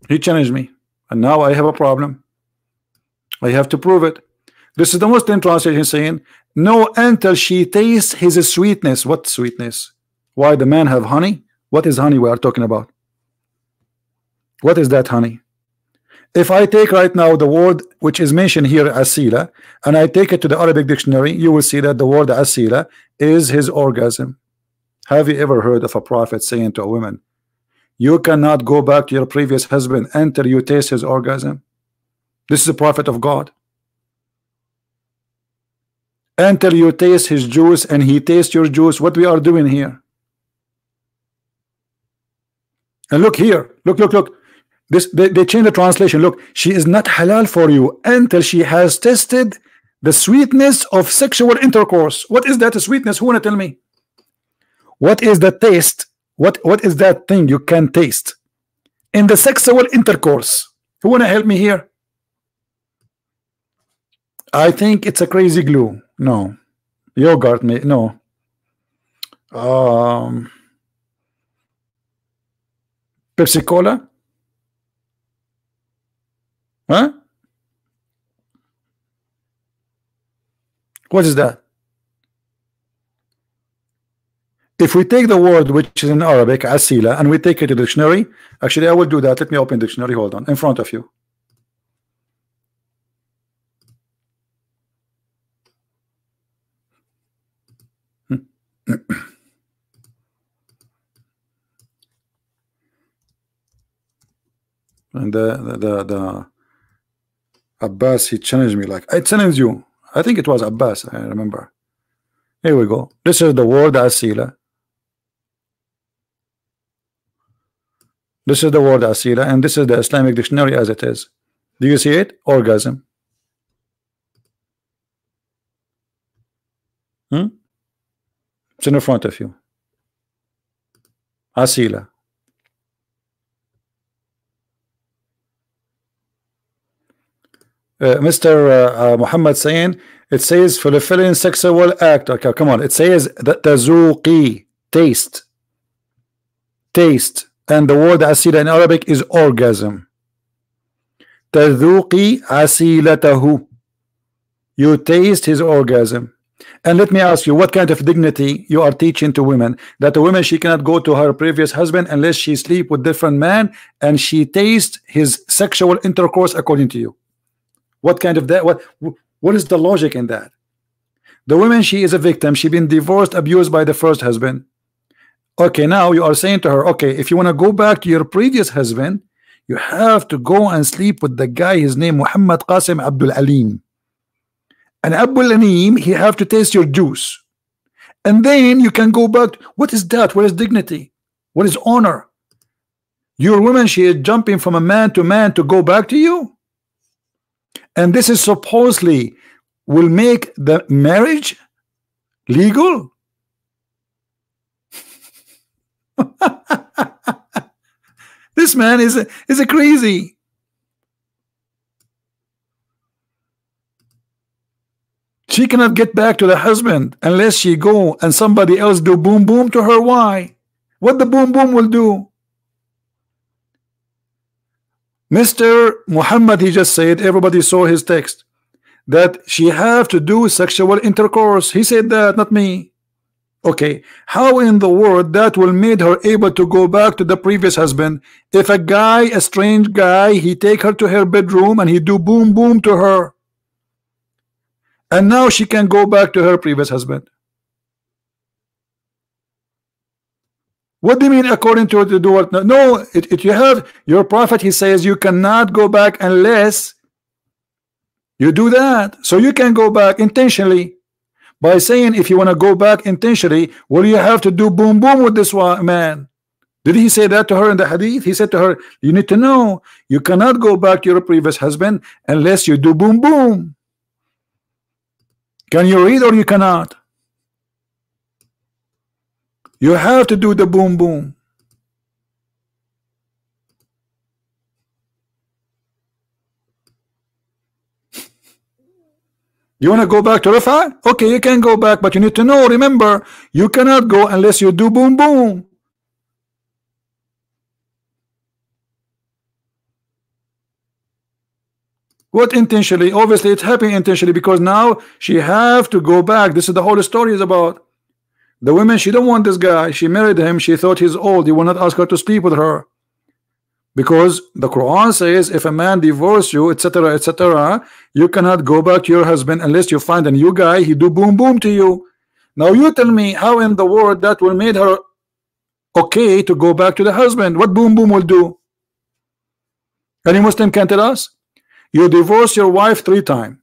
he challenged me, and now I have a problem. I have to prove it. This is the Muslim translation saying, No, until she tastes his sweetness. What sweetness? Why the man have honey? What is honey we are talking about? What is that honey? If I take right now the word which is mentioned here asila and I take it to the Arabic dictionary you will see that the word asila is his orgasm have you ever heard of a prophet saying to a woman you cannot go back to your previous husband until you taste his orgasm. This is a prophet of God. Until you taste his juice and he tastes your juice, what we are doing here. And look here, look, look, look. This they, they change the translation. Look, she is not halal for you until she has tested the sweetness of sexual intercourse. What is that sweetness? Who wanna tell me? What is the taste what what is that thing you can taste in the sexual intercourse? Who wanna help me here? I think it's a crazy glue. No, yogurt. Me no. Um, Pepsi Cola. Huh? What is that? If we take the word which is in Arabic asila and we take it to the dictionary actually I will do that. Let me open dictionary. Hold on. In front of you. Hmm. And the, the the the Abbas he challenged me like I challenge you. I think it was Abbas I remember. Here we go. This is the word asila This is the word asila, and this is the Islamic dictionary as it is. Do you see it? Orgasm. Hmm? It's in front of you. Asila. Uh, Mr. Uh, uh, Muhammad saying it says fulfilling sexual act. Okay, come on. It says that the zuqi taste, taste and the word asila in Arabic is orgasm تذوقي asilatahu you taste his orgasm And let me ask you, what kind of dignity you are teaching to women? That a woman she cannot go to her previous husband unless she sleep with different man and she taste his sexual intercourse according to you. What kind of that? What what is the logic in that? The woman she is a victim. She been divorced, abused by the first husband. Okay, now you are saying to her, okay, if you want to go back to your previous husband, you have to go and sleep with the guy. His name Muhammad Qasim Abdul Alim and Abdul Alim he have to taste your juice. And then you can go back. What is that? What is dignity? What is honor? Your woman, she is jumping from a man to man to go back to you. And this is supposedly will make the marriage legal. *laughs* this man is a, is a crazy. She cannot get back to the husband unless she go and somebody else do boom boom to her. Why? What the boom boom will do? Mr. Muhammad, he just said, everybody saw his text, that she have to do sexual intercourse. He said that, not me. Okay, how in the world that will made her able to go back to the previous husband if a guy, a strange guy, he take her to her bedroom and he do boom boom to her and now she can go back to her previous husband. What do you mean according to the what? No, it, it, you have your prophet. He says you cannot go back unless you do that. So you can go back intentionally by saying if you want to go back intentionally, well, you have to do boom boom with this one man. Did he say that to her in the hadith? He said to her, you need to know you cannot go back to your previous husband unless you do boom boom. Can you read or you cannot? You have to do the boom boom. You want to go back to Rafa? Okay, you can go back, but you need to know, remember, you cannot go unless you do boom boom. What intentionally? Obviously, it's happening intentionally because now she have to go back. This is the whole story is about. The women, she don't want this guy. She married him. She thought he's old. He will not ask her to sleep with her. Because the Quran says if a man divorce you, etc., etc., you cannot go back to your husband unless you find a new guy. He do boom boom to you. Now you tell me how in the world that will make her okay to go back to the husband. What boom boom will do? Any Muslim can tell us? You divorce your wife three times.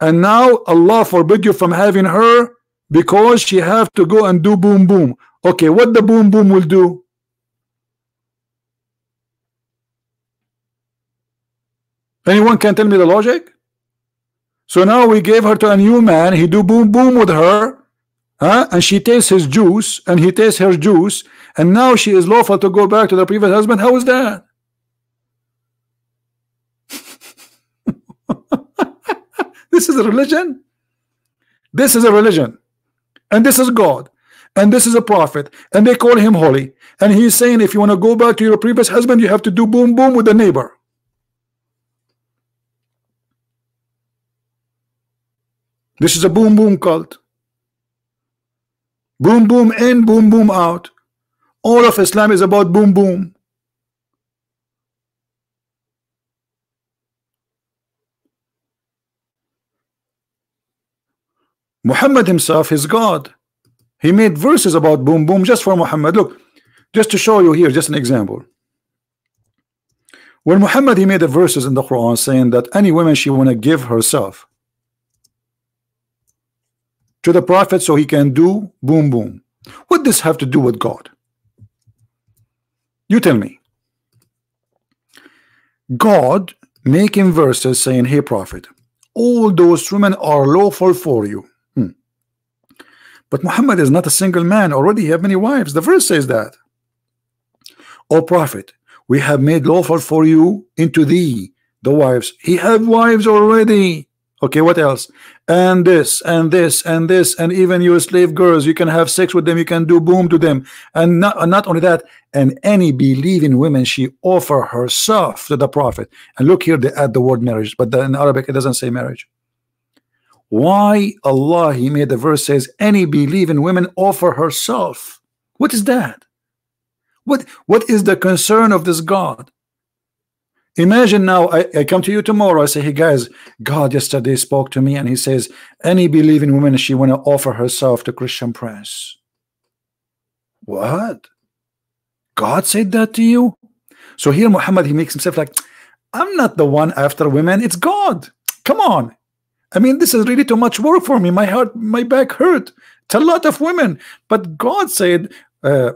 And now Allah forbid you from having her because she have to go and do boom boom. Okay, what the boom boom will do? Anyone can tell me the logic? So now we gave her to a new man, he do boom boom with her, huh? and she tastes his juice, and he tastes her juice, and now she is lawful to go back to the previous husband. How is that? *laughs* This is a religion. This is a religion. And this is God. And this is a prophet. And they call him holy. And he's saying if you want to go back to your previous husband, you have to do boom boom with the neighbor. This is a boom boom cult. Boom boom in, boom boom out. All of Islam is about boom boom. Muhammad himself is God. He made verses about boom boom just for Muhammad. Look, just to show you here, just an example. When Muhammad he made the verses in the Quran saying that any woman she want to give herself to the Prophet so he can do boom boom. What does have to do with God? You tell me. God making verses saying, Hey Prophet, all those women are lawful for you. Hmm. But Muhammad is not a single man. Already he have many wives. The verse says that. O Prophet, we have made lawful for you into thee the wives. He have wives already. Okay, what else? And this, and this, and this, and even your slave girls, you can have sex with them, you can do boom to them. And not, not only that, and any believing women, she offer herself to the Prophet. And look here, they add the word marriage, but in Arabic, it doesn't say marriage. why Allah he made the verse says any believing women offer herself what is that what what is the concern of this God imagine now I, I come to you tomorrow I say hey guys God yesterday spoke to me and he says any believing woman she want to offer herself to Christian Prince what God said that to you so here Muhammad he makes himself like I'm not the one after women it's God come on I mean, this is really too much work for me. My heart, my back hurt. It's a lot of women. But God said, uh,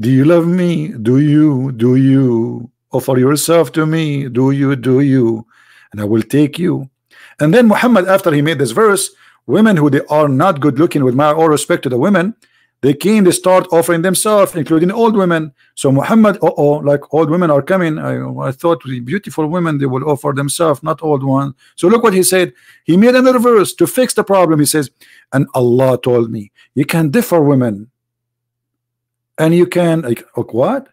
Do you love me? Do you? Do you? Offer yourself to me. Do you? Do you? And I will take you. And then Muhammad, after he made this verse, women who they are not good looking, with my all respect to the women, they came, they start offering themselves, including old women. So Muhammad, uh oh, like old women are coming. I, I thought the beautiful women they will offer themselves, not old ones. So look what he said. He made another verse to fix the problem. He says, and Allah told me, you can differ women, and you can like, what?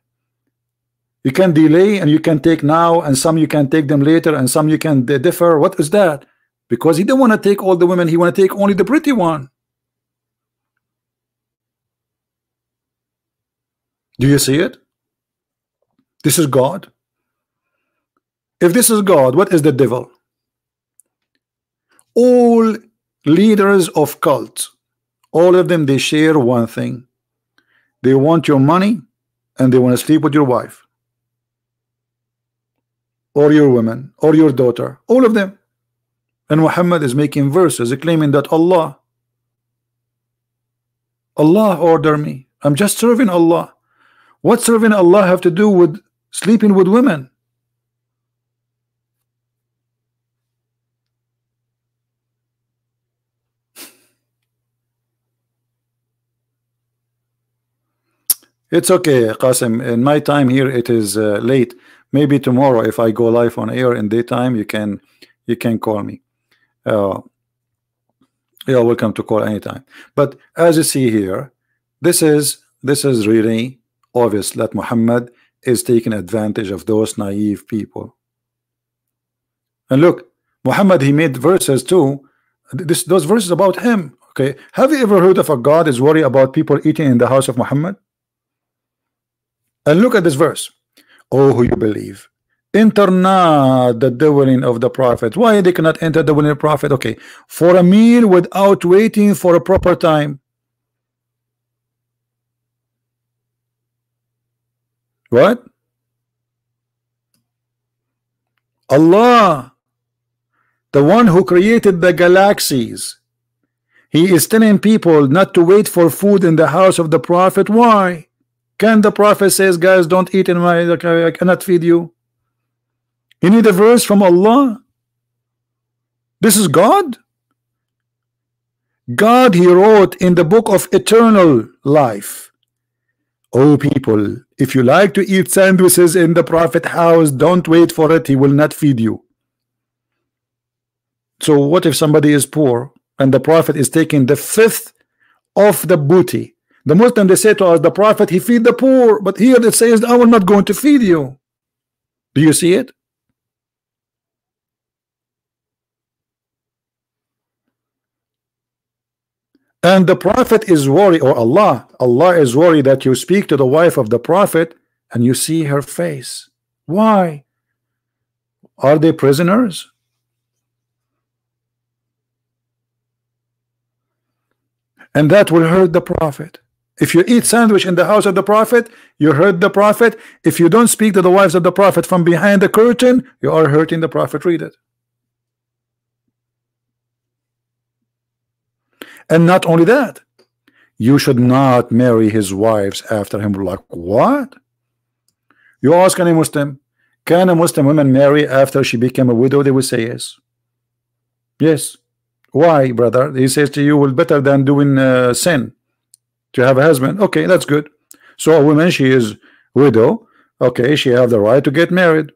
You can delay and you can take now, and some you can take them later, and some you can differ. What is that? Because he didn't want to take all the women, he want to take only the pretty one. Do you see it? This is God. If this is God, what is the devil? All leaders of cults, all of them, they share one thing. They want your money and they want to sleep with your wife or your woman or your daughter, all of them. And Muhammad is making verses claiming that Allah, Allah order me. I'm just serving Allah. What serving Allah have to do with sleeping with women? *laughs* It's okay, Qasim. In my time here, it is uh, late. Maybe tomorrow, if I go live on air in daytime, you can you can call me. Uh, you're welcome to call anytime. But as you see here, this is this is really obvious that Muhammad is taking advantage of those naive people. And look, Muhammad he made verses too. This those verses about him. Okay, have you ever heard of a God is worried about people eating in the house of Muhammad? And look at this verse. Oh, who you believe, enter not the dwelling of the prophet. Why they cannot enter the dwelling of the prophet? Okay, for a meal without waiting for a proper time. What? Allah, the one who created the galaxies, he is telling people not to wait for food in the house of the prophet. Why? Can the prophet says, guys, don't eat in my, I cannot feed you. You need a verse from Allah. This is God. God, he wrote in the book of eternal life. Oh people, if you like to eat sandwiches in the prophet house, don't wait for it. He will not feed you. So what if somebody is poor and the prophet is taking the fifth of the booty? The Muslim they say to us, the prophet he feed the poor, but here it says, I will not going to feed you. Do you see it? And the Prophet is worried, or Allah, Allah is worried that you speak to the wife of the Prophet and you see her face. Why? Are they prisoners? And that will hurt the Prophet. If you eat sandwich in the house of the Prophet, you hurt the Prophet. If you don't speak to the wives of the Prophet from behind the curtain, you are hurting the Prophet. Read it. And not only that, you should not marry his wives after him. Like, what? You ask any Muslim, can a Muslim woman marry after she became a widow? They will say yes. Yes. Why, brother? He says to you, well, better than doing uh, sin to have a husband. Okay, that's good. So a woman, she is widow. Okay, she have the right to get married.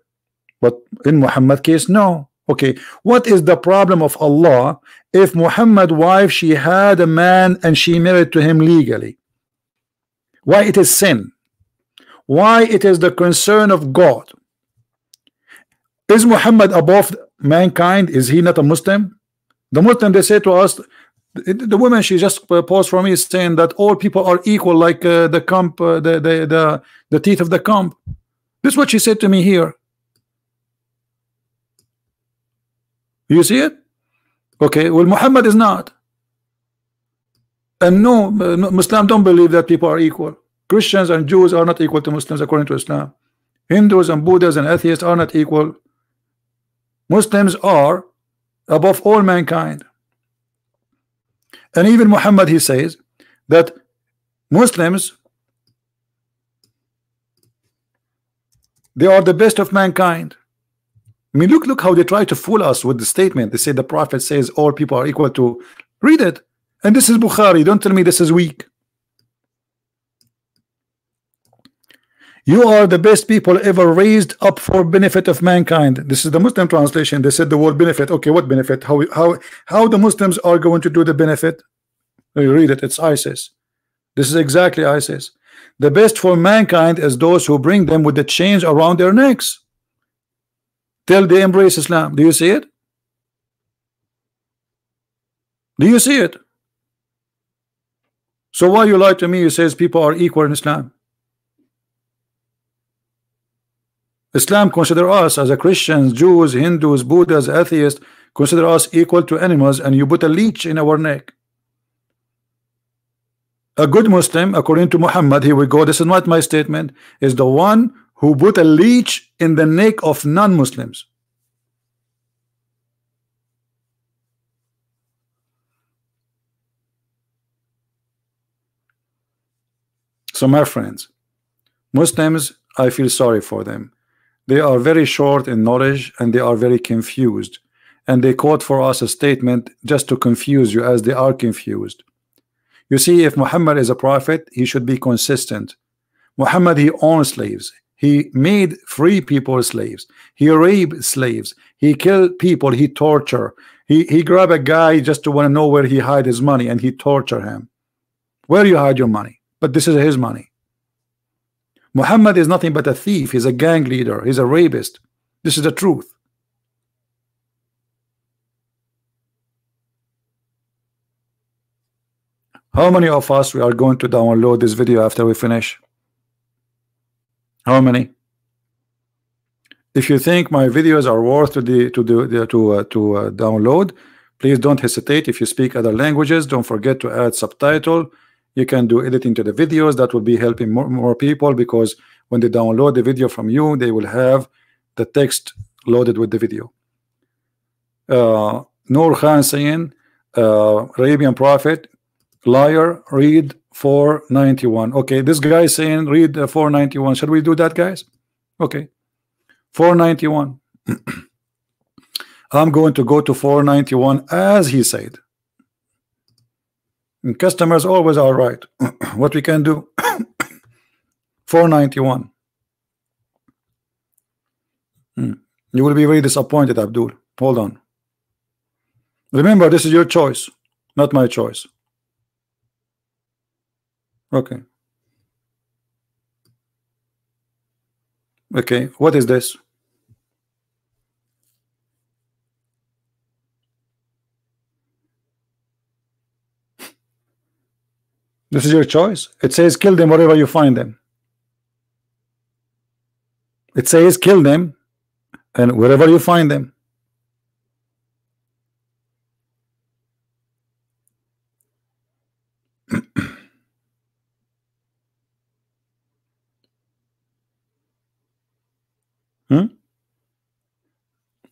But in Muhammad case, no. Okay, what is the problem of Allah if Muhammad wife she had a man and she married to him legally? Why it is sin? Why it is the concern of God? Is Muhammad above mankind? Is he not a Muslim? The Muslim they say to us, the, the woman she just paused for me is saying that all people are equal, like uh, the comp, uh, the, the the the teeth of the comp. This is what she said to me here. You see it? Okay. Well, Muhammad is not. And no, Muslim don't believe that people are equal. Christians and Jews are not equal to Muslims according to Islam. Hindus and Buddhists and atheists are not equal. Muslims are above all mankind. And even Muhammad he says that Muslims they are the best of mankind. I mean look look how they try to fool us with the statement. They say the prophet says all people are equal to read it. And this is Bukhari. Don't tell me this is weak. You are the best people ever raised up for benefit of mankind. This is the Muslim translation. They said the word benefit. Okay, what benefit? How how how the Muslims are going to do the benefit? Oh, you read it. It's ISIS. This is exactly ISIS. The best for mankind is those who bring them with the chains around their necks till they embrace Islam. Do you see it? Do you see it? So why you lie to me? You says people are equal in Islam. Islam consider us as a Christians, Jews, Hindus, Buddhas, atheists, consider us equal to animals and you put a leech in our neck. A good Muslim, according to Muhammad, here we go, this is not my statement, is the one who put a leech in the neck of non-Muslims. So my friends, Muslims, I feel sorry for them. They are very short in knowledge and they are very confused. And they quote for us a statement just to confuse you as they are confused. You see, if Muhammad is a prophet, he should be consistent. Muhammad, he owned slaves. He made free people slaves. He raped slaves. He killed people. He torture. He, he grabbed a guy just to want to know where he hide his money and he torture him. Where you hide your money? But this is his money. Muhammad is nothing but a thief. He's a gang leader. He's a rapist. This is the truth. How many of us we are going to download this video after we finish? How many? If you think my videos are worth to the to do to uh, to uh, download, please don't hesitate. If you speak other languages, don't forget to add subtitle you can do editing to the videos. That will be helping more, more people because when they download the video from you they will have the text loaded with the video. Uh, Noor Khan saying uh, Arabian prophet liar read 491 okay this guy saying read uh, 491 should we do that guys? Okay. 491 *clears throat* I'm going to go to 491 as he said and customers always are right. *clears throat* what we can do? *coughs* 491. Hmm. You will be very disappointed, Abdul. Hold on. Remember, this is your choice, not my choice. Okay. Okay, what is this? This is your choice. It says kill them wherever you find them. It says kill them and wherever you find them. hmm?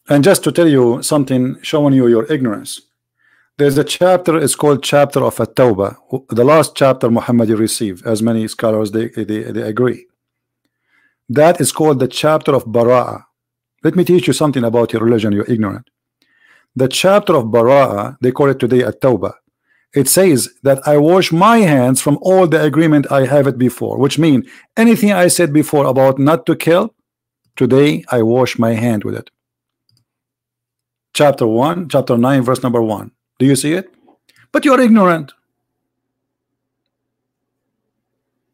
And just to tell you something, showing you your ignorance there's a chapter it's called chapter of at-tawbah. The last chapter Muhammad received as many scholars they, they, they agree. That is called the chapter of Bara'ah. Let me teach you something about your religion you're ignorant. The chapter of Bara'ah they call it today at-tawbah. It says that I wash my hands from all the agreement I have it before which mean anything I said before about not to kill today I wash my hand with it. Chapter 1 chapter 9 verse number 1 do you see it? But you're ignorant.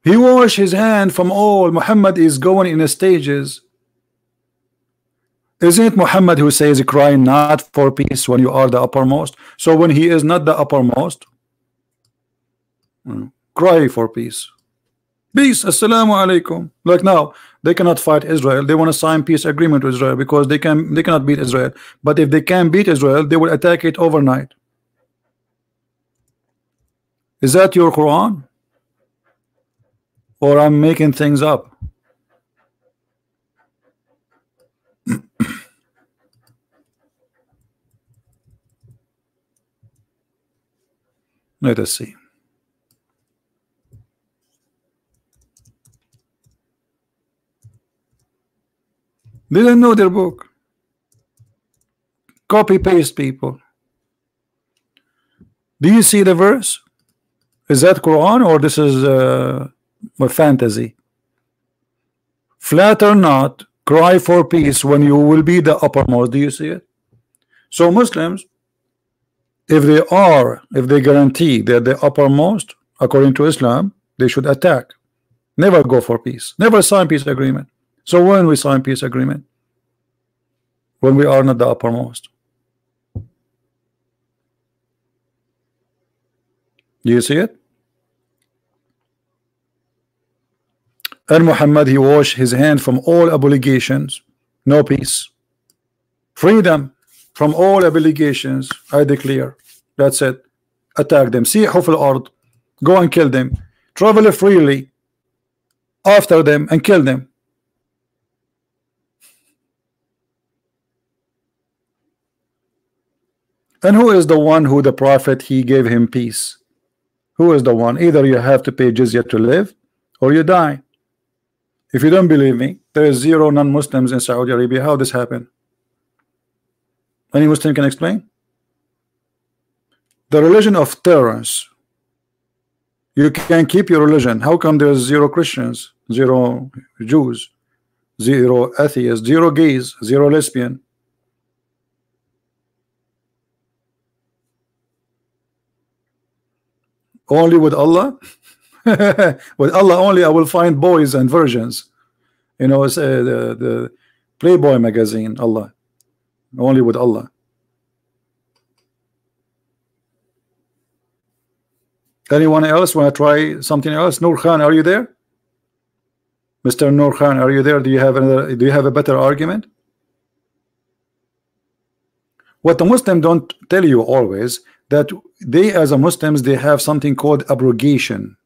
He washed his hand from all. Muhammad is going in stages. Isn't it Muhammad who says cry not for peace when you are the uppermost? So when he is not the uppermost, cry for peace. Peace, assalamu alaikum. Like now, they cannot fight Israel. They want to sign peace agreement with Israel because they can they cannot beat Israel. But if they can beat Israel, they will attack it overnight. Is that your Quran? Or I'm making things up? Let us see. They didn't know their book. Copy paste people. Do you see the verse? Is that Quran or this is uh, a fantasy? Flatter not, cry for peace when you will be the uppermost. Do you see it? So Muslims, if they are, if they guarantee they're the uppermost, according to Islam, they should attack. Never go for peace. Never sign peace agreement. So when we sign peace agreement? When we are not the uppermost. Do you see it? And Muhammad, he washed his hand from all obligations. No peace. Freedom from all obligations. I declare. That's it. Attack them. See Hufl Ard. Go and kill them. Travel freely after them and kill them. And who is the one who the prophet he gave him peace? Who is the one? Either you have to pay jizya to live or you die. If you don't believe me, there is zero non-Muslims in Saudi Arabia. How this happened? Any Muslim can explain? The religion of tolerance. You can keep your religion. How come there's zero Christians, zero Jews, zero atheists, zero gays, zero lesbian? Only with Allah? *laughs* with Allah only I will find boys and virgins. You know, it's uh, the, the Playboy magazine, Allah. Only with Allah. Anyone else want to try something else? Nur Khan, are you there? Mr. Nur Khan, are you there? Do you have another do you have a better argument? What the Muslim don't tell you always that they as a Muslims they have something called abrogation.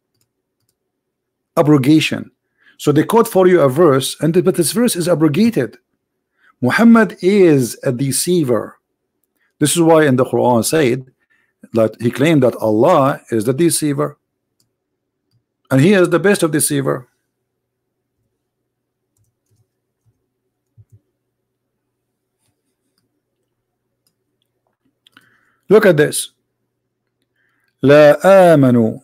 Abrogation. So they quote for you a verse and but this verse is abrogated. Muhammad is a deceiver. This is why in the Quran said that he claimed that Allah is the deceiver. And he is the best of deceiver look at this لا آمنوا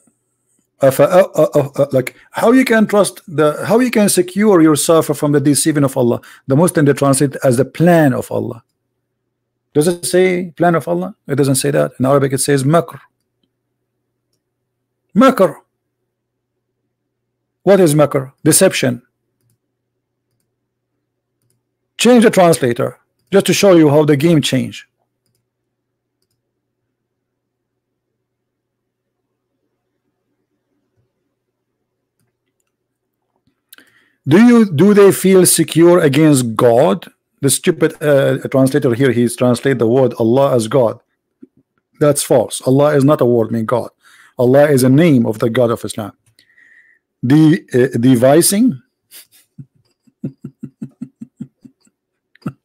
like how you can trust the how you can secure yourself from the deceiving of Allah the Muslim they translate as the plan of Allah does it say plan of Allah it doesn't say that in Arabic it says makr makr what is makr deception change the translator just to show you how the game changed Do you do they feel secure against God? The stupid uh, translator here he's translate the word Allah as God. That's false. Allah is not a word mean God. Allah is a name of the God of Islam. The uh, devising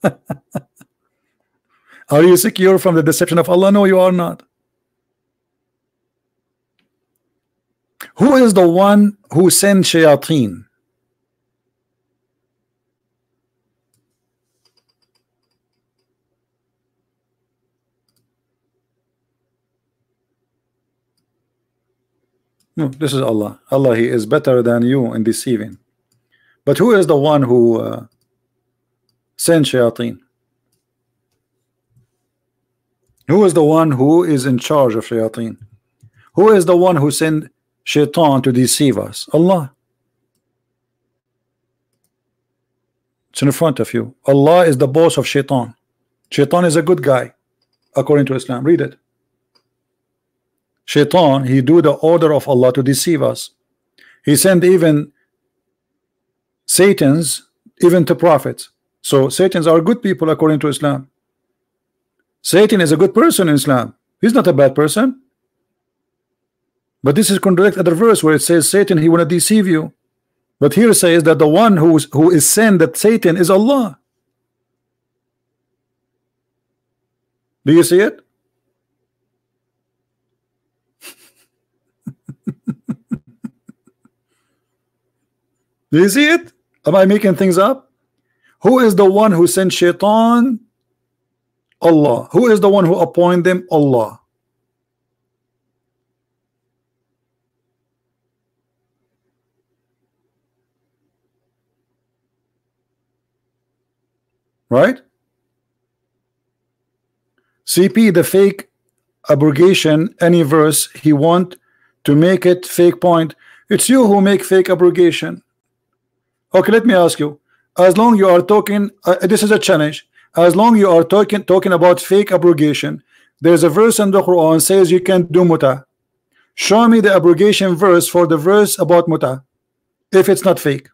*laughs* are you secure from the deception of Allah? No you are not. Who is the one who sent shayateen No, this is Allah. Allah, He is better than you in deceiving. But who is the one who uh, sent shayateen? Who is the one who is in charge of shayateen? Who is the one who sent shaitan to deceive us? Allah. It's in front of you. Allah is the boss of shaitan. Shaitan is a good guy, according to Islam. Read it. Shaitan, he do the order of Allah to deceive us. He sent even Satans even to prophets. So Satans are good people according to Islam. Satan is a good person in Islam. He's not a bad person. But this is contradict other verse where it says Satan he want to deceive you. But here says that the one who is who is sent that Satan is Allah. Do you see it? Do you see it? Am I making things up? Who is the one who sent shaitan? Allah. Who is the one who appointed them? Allah. Right? CP the fake abrogation any verse he want to make it fake point it's you who make fake abrogation Okay, let me ask you. As long you are talking, uh, this is a challenge. As long you are talking talking about fake abrogation, there's a verse in the Quran says you can do muta. Show me the abrogation verse for the verse about muta, if it's not fake.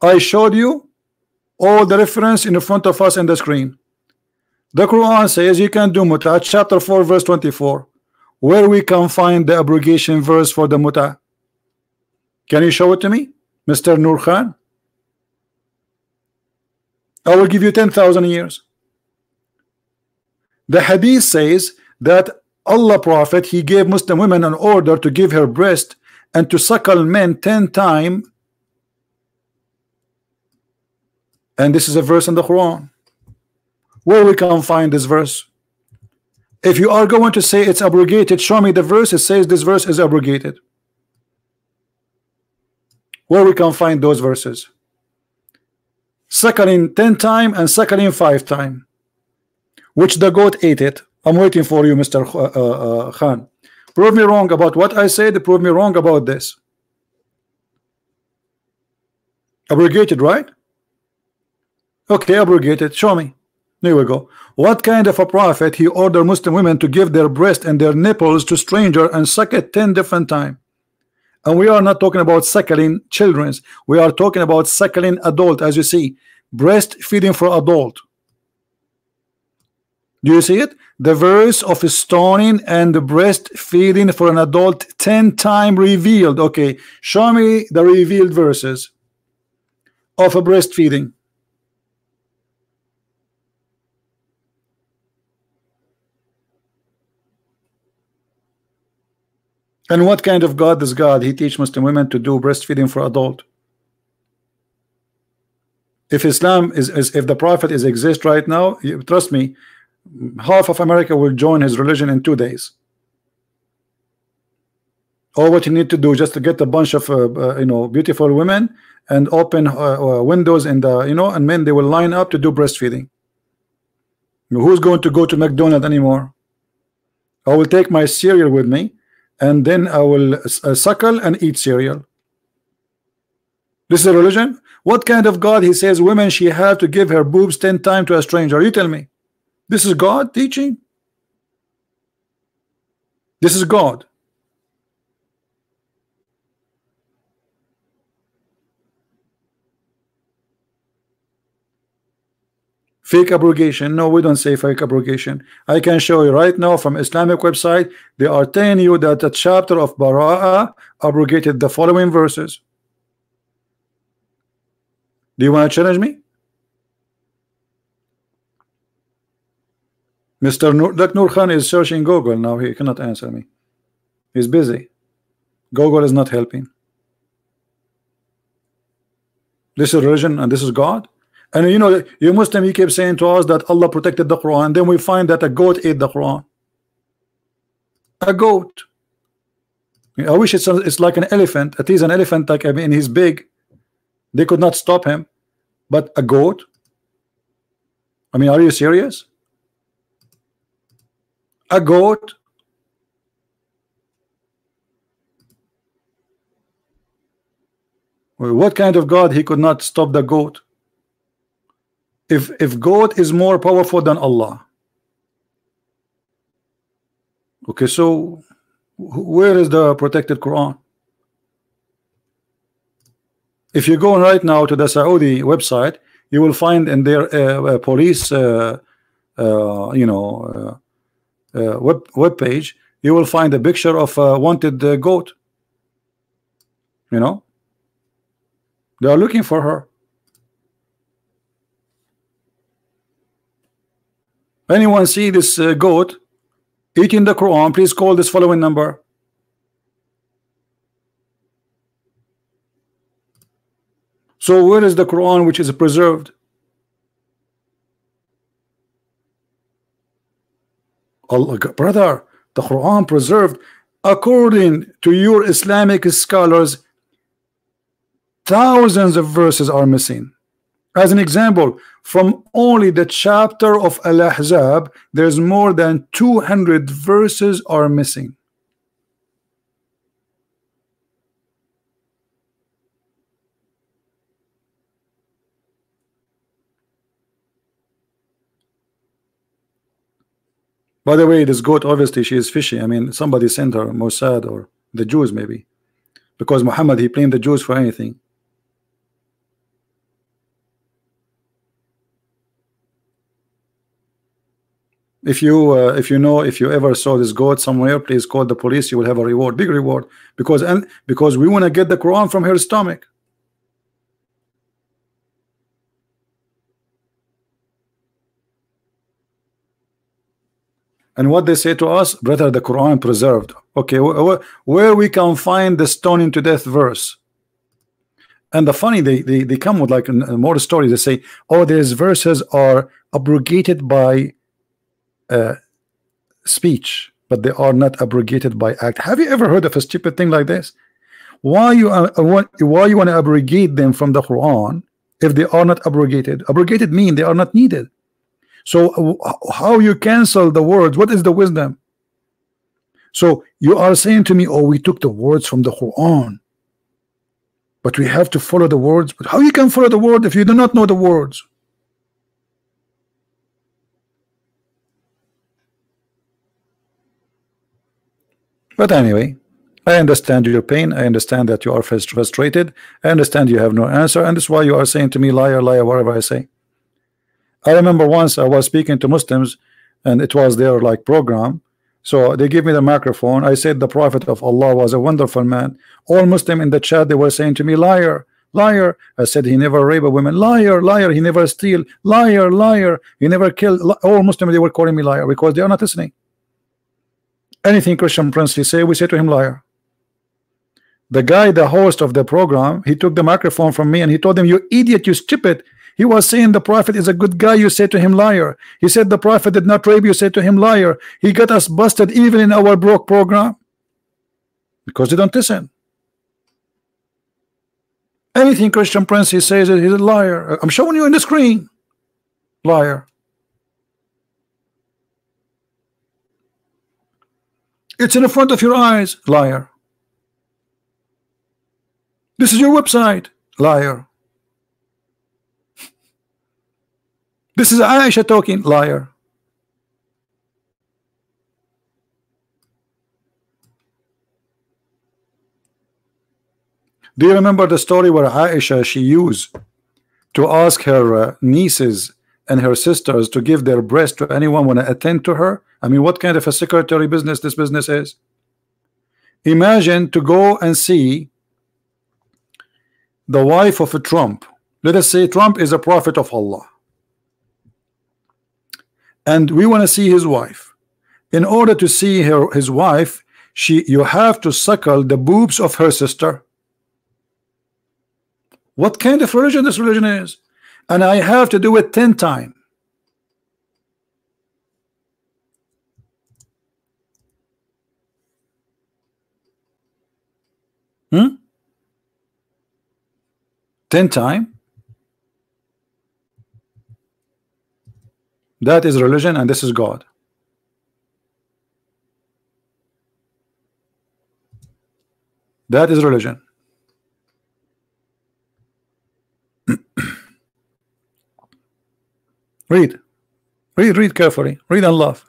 I showed you all the reference in front of us in the screen. The Quran says you can do muta, chapter 4, verse 24, where we can find the abrogation verse for the muta. Can you show it to me? Mr. Nur Khan? I will give you 10,000 years. The hadith says that Allah Prophet he gave Muslim women an order to give her breast and to suckle men 10 times and this is a verse in the Quran where we can find this verse if you are going to say it's abrogated show me the verse it says this verse is abrogated where we can find those verses. Suckling 10 time and suckling 5 time which the goat ate it. I'm waiting for you Mr. Uh, uh, Khan. Prove me wrong about what I said. Prove me wrong about this. Abrogated right? Okay abrogated. Show me. There we go. What kind of a prophet he ordered Muslim women to give their breast and their nipples to stranger and suck it 10 different times and we are not talking about suckling children's. We are talking about suckling adult as you see. Breastfeeding for adult. Do you see it? The verse of stoning and the breastfeeding for an adult 10 time revealed. Okay show me the revealed verses of a breastfeeding And what kind of God is God? He teach Muslim women to do breastfeeding for adult. If Islam is, is if the Prophet is exist right now, you, trust me, half of America will join his religion in two days. All what you need to do just to get a bunch of uh, uh, you know beautiful women and open uh, uh windows in the you know and men they will line up to do breastfeeding. Who's going to go to McDonald's anymore? I will take my cereal with me and then I will uh, suckle and eat cereal. This is a religion. What kind of God he says women she have to give her boobs 10 times to a stranger? You tell me. This is God teaching. This is God. Fake abrogation. No we don't say fake abrogation. I can show you right now from Islamic website they are telling you that the chapter of Bara'a abrogated the following verses. Do you want to challenge me? Mr. Nur, Nur Khan is searching Google now. He cannot answer me. He's busy. Google is not helping. This is religion and this is God and you know, you Muslim, you keep saying to us that Allah protected the Quran. Then we find that a goat ate the Quran. A goat. I wish it's a, it's like an elephant. It is an elephant. Like I mean, he's big. They could not stop him. But a goat. I mean, are you serious? A goat. What kind of God he could not stop the goat? If if goat is more powerful than Allah. Okay, so where is the protected Quran? If you go right now to the Saudi website, you will find in their uh, police, uh, uh, you know, uh, uh, web web page, you will find a picture of a wanted uh, goat. You know, they are looking for her. Anyone see this uh, goat eating the Quran? Please call this following number. So where is the Quran which is preserved? Allah, brother, the Quran preserved according to your Islamic scholars thousands of verses are missing as an example from only the chapter of Al-Ahzab there's more than 200 verses are missing By the way, this goat obviously she is fishy. I mean, somebody sent her Mossad or the Jews maybe, because Muhammad he blamed the Jews for anything. If you uh, if you know if you ever saw this goat somewhere, please call the police. You will have a reward, big reward, because and because we want to get the Quran from her stomach. and what they say to us brother the Quran preserved okay wh where we can find the stoning to death verse and the funny they, they they come with like more stories they say oh these verses are abrogated by uh, speech but they are not abrogated by act have you ever heard of a stupid thing like this why you uh, why you want to abrogate them from the Quran if they are not abrogated abrogated mean they are not needed so how you cancel the words? What is the wisdom? So you are saying to me, oh, we took the words from the Quran, but we have to follow the words. But how you can follow the word if you do not know the words? But anyway, I understand your pain. I understand that you are frustrated. I understand you have no answer, and that's why you are saying to me, liar, liar, whatever I say. I remember once I was speaking to Muslims and it was their like program. So they give me the microphone. I said the prophet of Allah was a wonderful man. All Muslim in the chat they were saying to me liar liar. I said he never rape a woman. Liar liar. He never steal. Liar liar. He never killed. All Muslim they were calling me liar because they are not listening anything Christian Prince say we say to him liar the guy the host of the program he took the microphone from me and he told them you idiot you stupid he was saying the prophet is a good guy. You say to him liar. He said the prophet did not rape. You say to him liar. He got us busted even in our broke program because they don't listen. Anything Christian Prince he says he's a liar. I'm showing you in the screen. Liar. It's in the front of your eyes. Liar. This is your website. Liar. This is Aisha talking, liar. Do you remember the story where Aisha she used to ask her uh, nieces and her sisters to give their breast to anyone when to attend to her? I mean, what kind of a secretary business this business is? Imagine to go and see the wife of a Trump. Let us say Trump is a prophet of Allah. And we want to see his wife. In order to see her his wife she you have to suckle the boobs of her sister. What kind of religion this religion is? And I have to do it 10 times Hmm? Ten time. That is religion and this is God. That is religion. *clears throat* read. Read, read carefully. Read and love.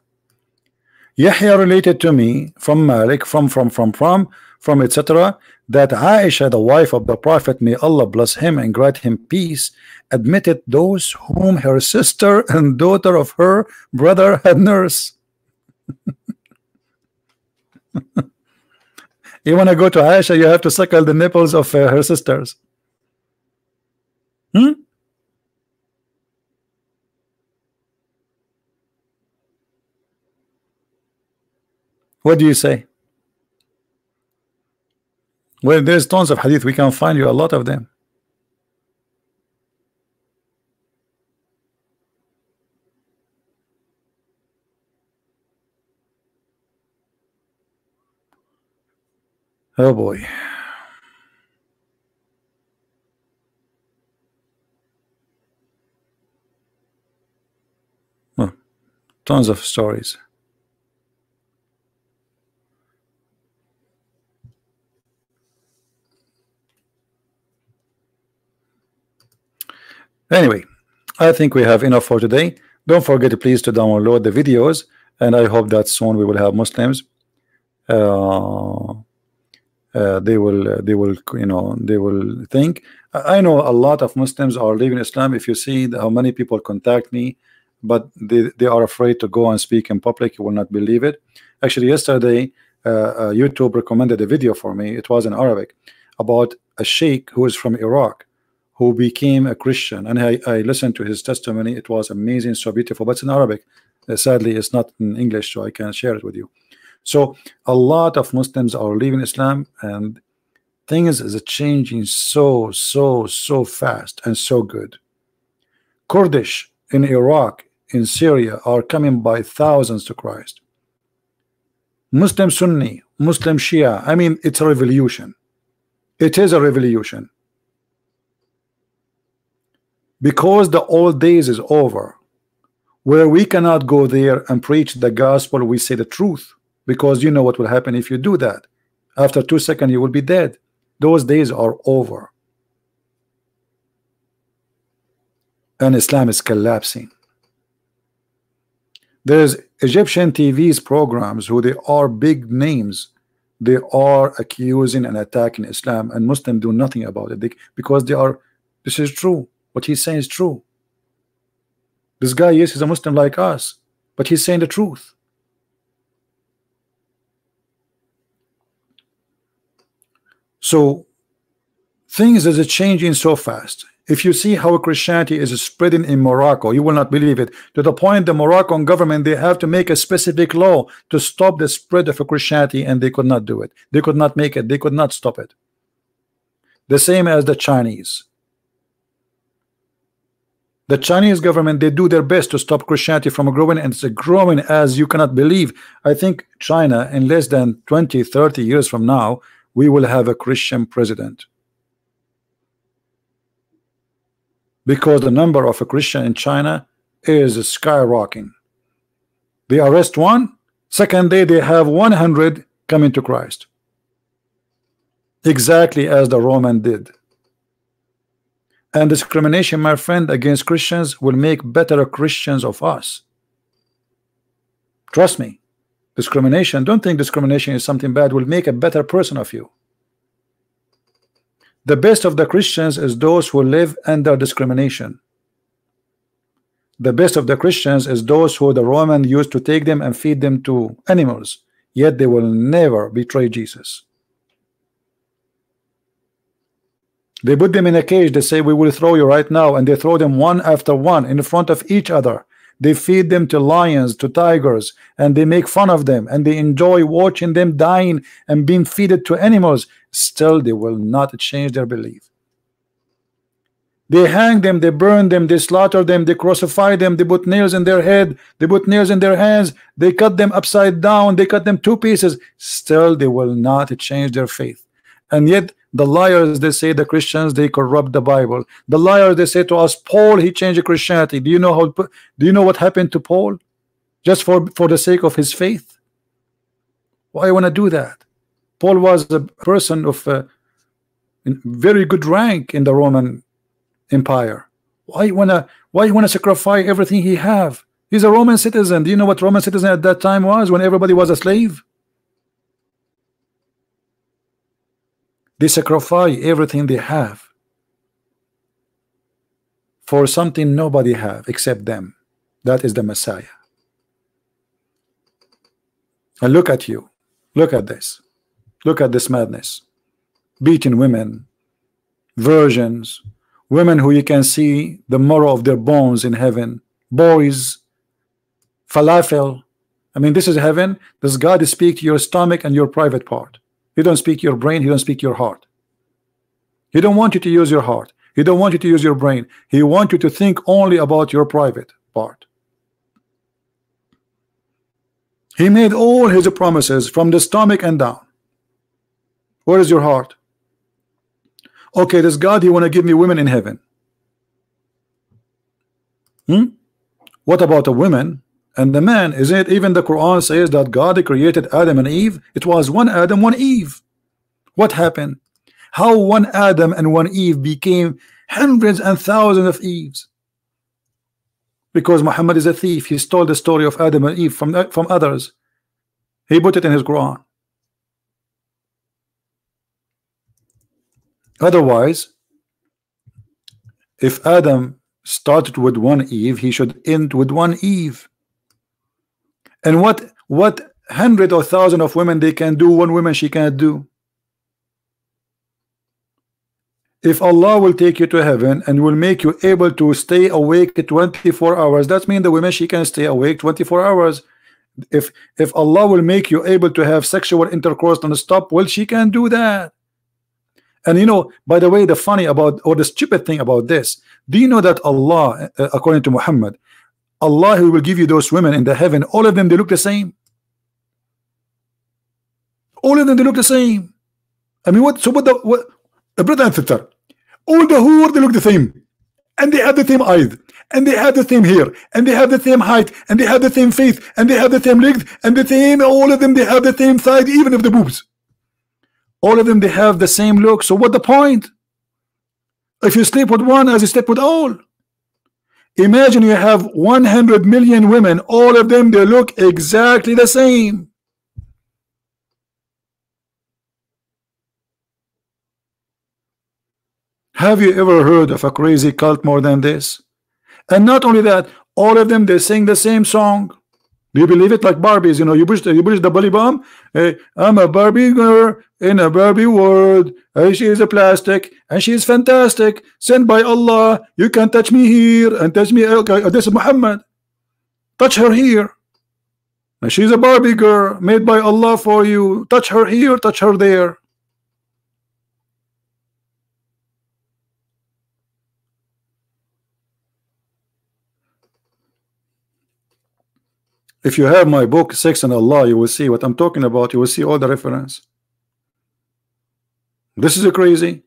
Yahya related to me from Malik, from, from, from, from, from, etc. That Aisha, the wife of the Prophet, may Allah bless him and grant him peace, admitted those whom her sister and daughter of her brother had nursed. *laughs* you want to go to Aisha, you have to suckle the nipples of uh, her sisters. Hmm? What do you say? Well, there's tons of hadith. We can find you a lot of them. Oh boy. Well, tons of stories. Anyway, I think we have enough for today. Don't forget please to download the videos and I hope that soon we will have Muslims uh, uh, they will uh, they will you know they will think. I know a lot of Muslims are leaving Islam. If you see how many people contact me but they, they are afraid to go and speak in public you will not believe it. Actually yesterday uh, uh, YouTube recommended a video for me. It was in Arabic about a sheikh who is from Iraq who became a Christian. And I, I listened to his testimony. It was amazing. So beautiful but it's in Arabic. Uh, sadly it's not in English so I can't share it with you. So a lot of Muslims are leaving Islam and things is changing so so so fast and so good. Kurdish in Iraq in Syria are coming by thousands to Christ. Muslim Sunni Muslim Shia I mean it's a revolution. It is a revolution because the old days is over where we cannot go there and preach the gospel we say the truth because you know what will happen if you do that. After two seconds you will be dead. Those days are over. And Islam is collapsing. There's Egyptian TV's programs who they are big names. They are accusing and attacking Islam and Muslims do nothing about it because they are this is true what he's saying is true. This guy, yes, he's a Muslim like us, but he's saying the truth. So things are changing so fast. If you see how Christianity is spreading in Morocco, you will not believe it. To the point the Moroccan government, they have to make a specific law to stop the spread of Christianity, and they could not do it. They could not make it. They could not stop it. The same as the Chinese. The Chinese government, they do their best to stop Christianity from growing, and it's growing as you cannot believe. I think China, in less than 20, 30 years from now, we will have a Christian president. Because the number of a Christian in China is skyrocketing. They arrest one, second day they have 100 coming to Christ. Exactly as the Roman did. And discrimination, my friend, against Christians will make better Christians of us. Trust me. Discrimination, don't think discrimination is something bad, will make a better person of you. The best of the Christians is those who live under discrimination. The best of the Christians is those who the Roman used to take them and feed them to animals, yet they will never betray Jesus. They put them in a cage. They say, we will throw you right now. And they throw them one after one in front of each other. They feed them to lions, to tigers, and they make fun of them. And they enjoy watching them dying and being fed to animals. Still, they will not change their belief. They hang them, they burn them, they slaughter them, they crucify them, they put nails in their head, they put nails in their hands, they cut them upside down, they cut them two pieces. Still, they will not change their faith. And yet, the liars, they say the Christians, they corrupt the Bible. The liars, they say to us, Paul, he changed Christianity. Do you know how? Do you know what happened to Paul? Just for for the sake of his faith. Why want to do that? Paul was a person of uh, very good rank in the Roman Empire. why you wanna why you wanna sacrifice everything he have he's a Roman citizen do you know what Roman citizen at that time was when everybody was a slave they sacrifice everything they have for something nobody have except them. That is the Messiah. And look at you. Look at this. Look at this madness. Beating women virgins women who you can see the marrow of their bones in heaven boys falafel. I mean this is heaven. Does God speak to your stomach and your private part he don't speak your brain he don't speak your heart. He don't want you to use your heart. He don't want you to use your brain. He want you to think only about your private part. He made all his promises from the stomach and down. Where is your heart? Okay does God he want to give me women in heaven. Hmm? what about the women and the man isn't it even the Quran says that God created Adam and Eve? It was one Adam one Eve. What happened? How one Adam and one Eve became hundreds and thousands of Eves? Because Muhammad is a thief. He stole the story of Adam and Eve from from others. He put it in his Quran. Otherwise, if Adam started with one Eve, he should end with one Eve. And what what hundred or thousand of women they can do, one woman she can't do. If Allah will take you to heaven and will make you able to stay awake 24 hours, that means the women she can stay awake 24 hours. If if Allah will make you able to have sexual intercourse non-stop, well, she can do that. And you know, by the way, the funny about or the stupid thing about this, do you know that Allah, uh, according to Muhammad, Allah will give you those women in the heaven, all of them they look the same. All of them they look the same. I mean, what? So what? The what? The brother and sister, all the who they look the same, and they have the same eyes, and they have the same hair, and they have the same height, and they have the same face, and they have the same legs, and the same. All of them they have the same side, even of the boobs all of them they have the same look so what the point if you sleep with one as you sleep with all imagine you have 100 million women all of them they look exactly the same. Have you ever heard of a crazy cult more than this? And not only that all of them they sing the same song do you believe it like Barbies? You know, you push the, you push the bully bomb. Hey, I'm a Barbie girl in a Barbie world. Hey, she is a plastic and she is fantastic. Sent by Allah. You can touch me here and touch me. Okay, uh, this is Muhammad. Touch her here. Now she's a Barbie girl made by Allah for you. Touch her here, touch her there. If you have my book Sex and Allah, you will see what I'm talking about. You will see all the reference. This is a crazy.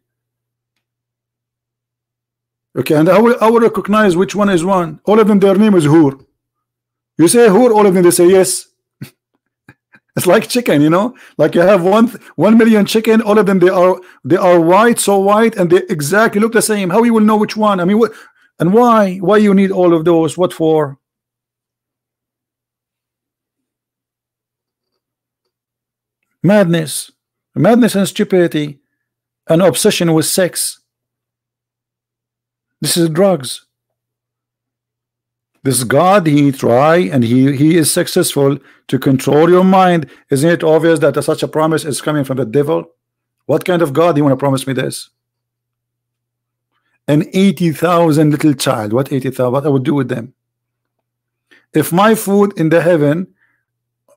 Okay, and I will, I will recognize which one is one. All of them, their name is Hur. You say Hur, all of them they say yes. *laughs* it's like chicken, you know, like you have one one million chicken. All of them they are they are white, so white, and they exactly look the same. How you will know which one? I mean, what and why? Why you need all of those? What for? Madness. Madness and stupidity. An obsession with sex. This is drugs. This God he try and he he is successful to control your mind. Isn't it obvious that such a promise is coming from the devil? What kind of God do you want to promise me this? An 80,000 little child. What 80,000 what I would do with them? If my food in the heaven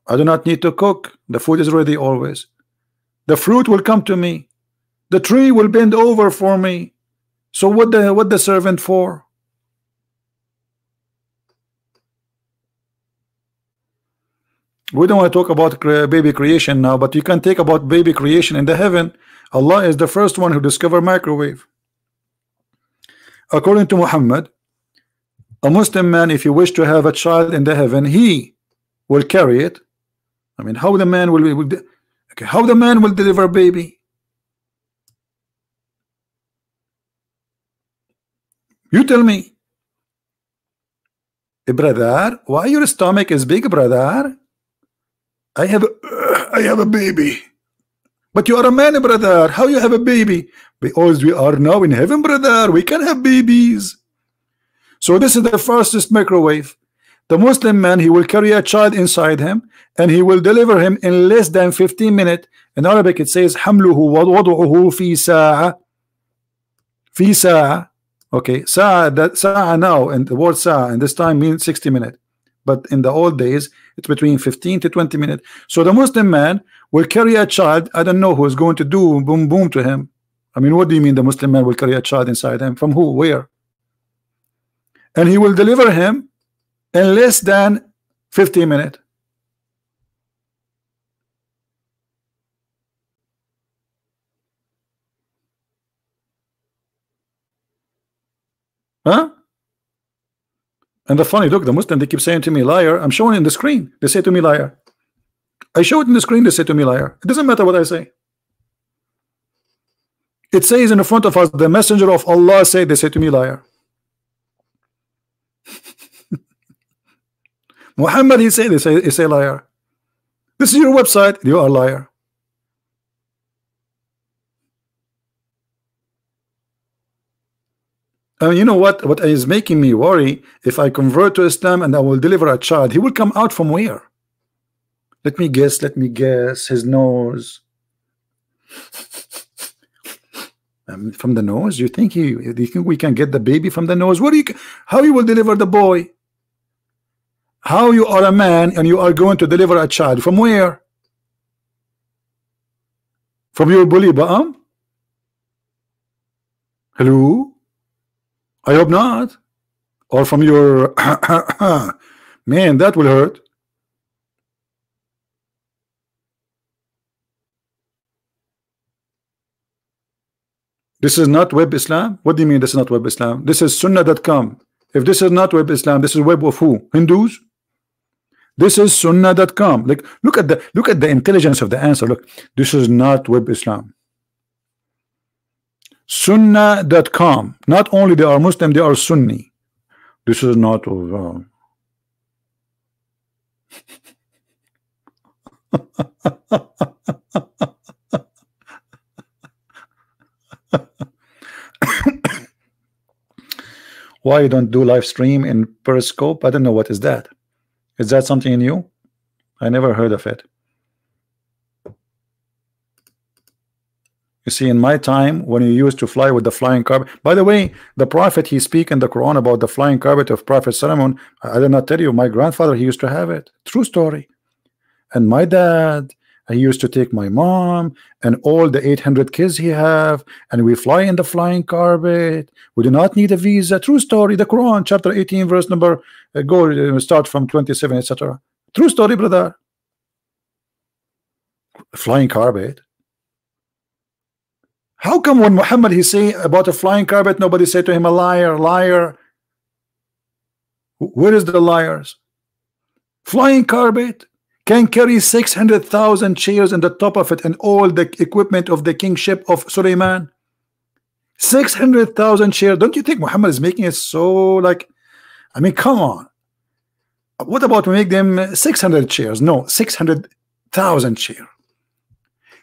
I do not need to cook. The food is ready always. The fruit will come to me. The tree will bend over for me. So what the what the servant for? We don't want to talk about baby creation now, but you can take about baby creation in the heaven. Allah is the first one who discovered microwave. According to Muhammad, a Muslim man, if he wish to have a child in the heaven, he will carry it I mean, how the man will, will okay, how the man will deliver baby? You tell me. brother, why your stomach is big, brother? I have a, *clears throat* I have a baby. But you are a man, brother. How you have a baby? Because we are now in heaven, brother. We can have babies. So this is the fastest microwave The Muslim man, he will carry a child inside him and he will deliver him in less than 15 minutes. In Arabic, it says, حمله ووضعه في ساعة. في ساعة. Okay, sa'a, that sa'a now, and the word sa'a, and this time means 60 minutes. But in the old days, it's between 15 to 20 minutes. So the Muslim man will carry a child. I don't know who is going to do boom boom to him. I mean, what do you mean the Muslim man will carry a child inside him? From who? Where? And he will deliver him in less than 15 minutes. Huh? And the funny, look, the Muslim, they keep saying to me, liar. I'm showing in the screen. They say to me, liar. I show it in the screen, they say to me, liar. It doesn't matter what I say. It says in the front of us, the messenger of Allah said, they say to me, liar. Muhammad, he said, they say, they say liar. This is your website, you are a liar. I mean, you know what? What is making me worry? If I convert to Islam and I will deliver a child, he will come out from where? Let me guess. Let me guess. His nose. *laughs* um, from the nose? You think he? You think we can get the baby from the nose? What do you? How you will deliver the boy? How you are a man and you are going to deliver a child from where? From your bully, Ba'am? Hello? I hope not. Or from your *coughs* man, that will hurt. This is not web Islam. What do you mean this is not web Islam? This is sunnah.com. If this is not web Islam, this is web of who? Hindus? This is sunnah.com. Like look at the look at the intelligence of the answer. Look, this is not web Islam. Sunnah.com not only they are Muslim they are Sunni. This is not uh, *coughs* why you don't do live stream in periscope? I don't know what is that is that something new I never heard of it You see, in my time, when you used to fly with the flying carpet. By the way, the Prophet he speak in the Quran about the flying carpet of Prophet Solomon. I did not tell you. My grandfather he used to have it. True story. And my dad, he used to take my mom and all the 800 kids he have, and we fly in the flying carpet. We do not need a visa. True story. The Quran, chapter 18, verse number uh, go uh, start from 27, etc. True story, brother. Flying carpet. How come when Muhammad he say about a flying carpet, nobody say to him a liar, liar? Where is the liars? Flying carpet can carry 600,000 chairs in the top of it and all the equipment of the kingship of Suleiman. 600,000 chairs. Don't you think Muhammad is making it so like, I mean, come on. What about we make them 600 chairs? No, 600,000 chairs.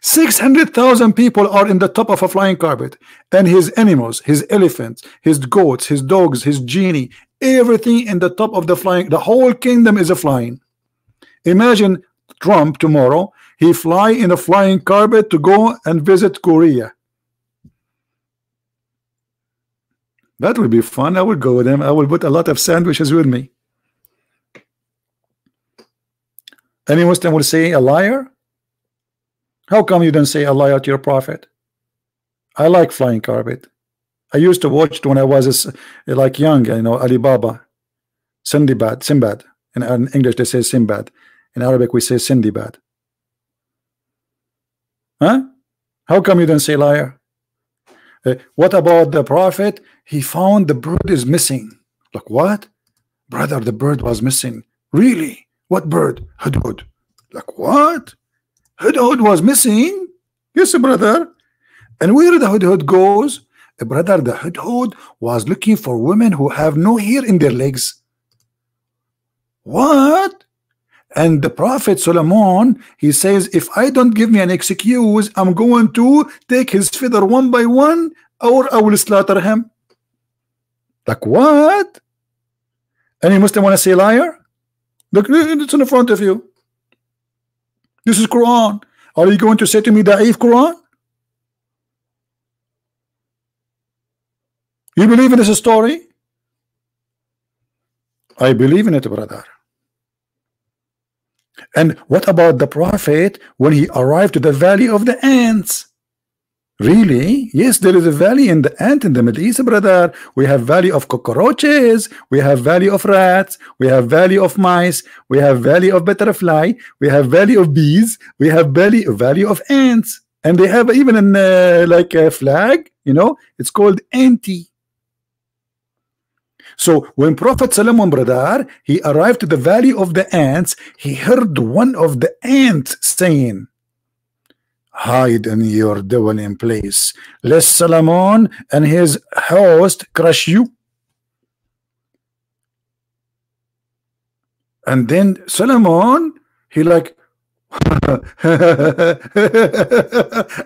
600,000 people are in the top of a flying carpet and his animals his elephants his goats his dogs his genie everything in the top of the flying the whole kingdom is a flying imagine Trump tomorrow he fly in a flying carpet to go and visit Korea that would be fun I would go with him I will put a lot of sandwiches with me any Muslim will say a liar how come you don't say a liar to your prophet? I like flying carpet. I used to watch it when I was uh, like young, you know, Alibaba, Sindibad, Simbad. In, in English, they say Simbad. In Arabic, we say Sindibad. Huh? How come you don't say liar? Uh, what about the prophet? He found the bird is missing. Like what? Brother, the bird was missing. Really? What bird? Hudhud. Like what? Hudhud was missing. Yes, brother. And where the Hudhud goes, brother, the Hudhud was looking for women who have no hair in their legs. what and the prophet Solomon he says if I don't give me an excuse I'm going to take his feather one by one or I will slaughter him. Like what? Any Muslim want to say liar? Look it's in the front of you. This is Quran. Are you going to say to me Da'if Quran you believe in this story? I believe in it brother and what about the prophet when he arrived to the valley of the ants? Really? Yes, there is a valley in the ant in the Middle East, brother. We have valley of cockroaches, we have valley of rats, we have valley of mice, we have valley of butterfly, we have valley of bees, we have valley valley of ants, and they have even an uh, like a flag, you know, it's called anti. So when Prophet Solomon, brother, he arrived to the valley of the ants, he heard one of the ants saying, hide in your dwelling place, lest Solomon and his host crush you. And then Solomon, he like, *laughs*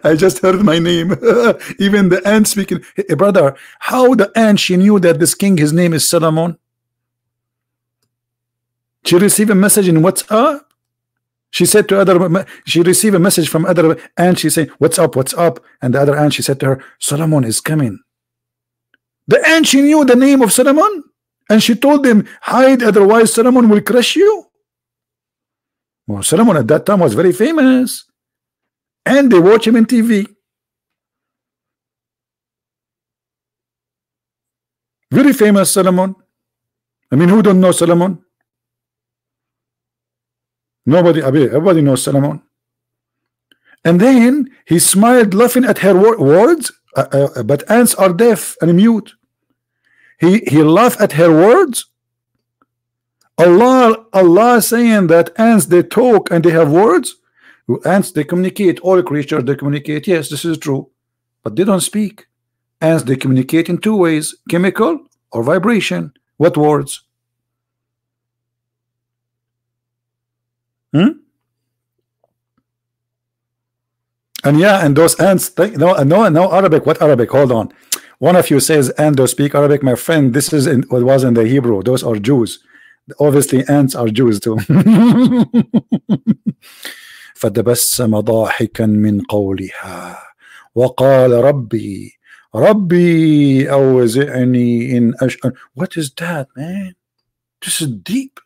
I just heard my name. *laughs* Even the ant speaking. Hey, brother, how the ant she knew that this king, his name is Solomon? She received a message in WhatsApp. She said to other, she received a message from other ant. She said, "What's up? What's up?" And the other ant, she said to her, "Solomon is coming." The ant she knew the name of Solomon, and she told him, "Hide, otherwise Solomon will crush you." Well, Solomon at that time was very famous. And they watch him in TV. Very famous Solomon. I mean, who don't know Solomon? Nobody, everybody knows Solomon. And then he smiled, laughing at her words. Uh, uh, but ants are deaf and mute. He he laughed at her words Allah Allah saying that ants they talk and they have words ants they communicate all creatures they communicate yes this is true but they don't speak. Ants they communicate in two ways chemical or vibration. What words? Hmm? and yeah and those ants no no no Arabic what Arabic? Hold on. One of you says and those speak Arabic my friend. This is in what was in the Hebrew. Those are Jews obviously ants are Jews too *laughs* فتبسم ضاحكا من قولها وقال ربي ربي أوزعني إن أشأن what is that man this is deep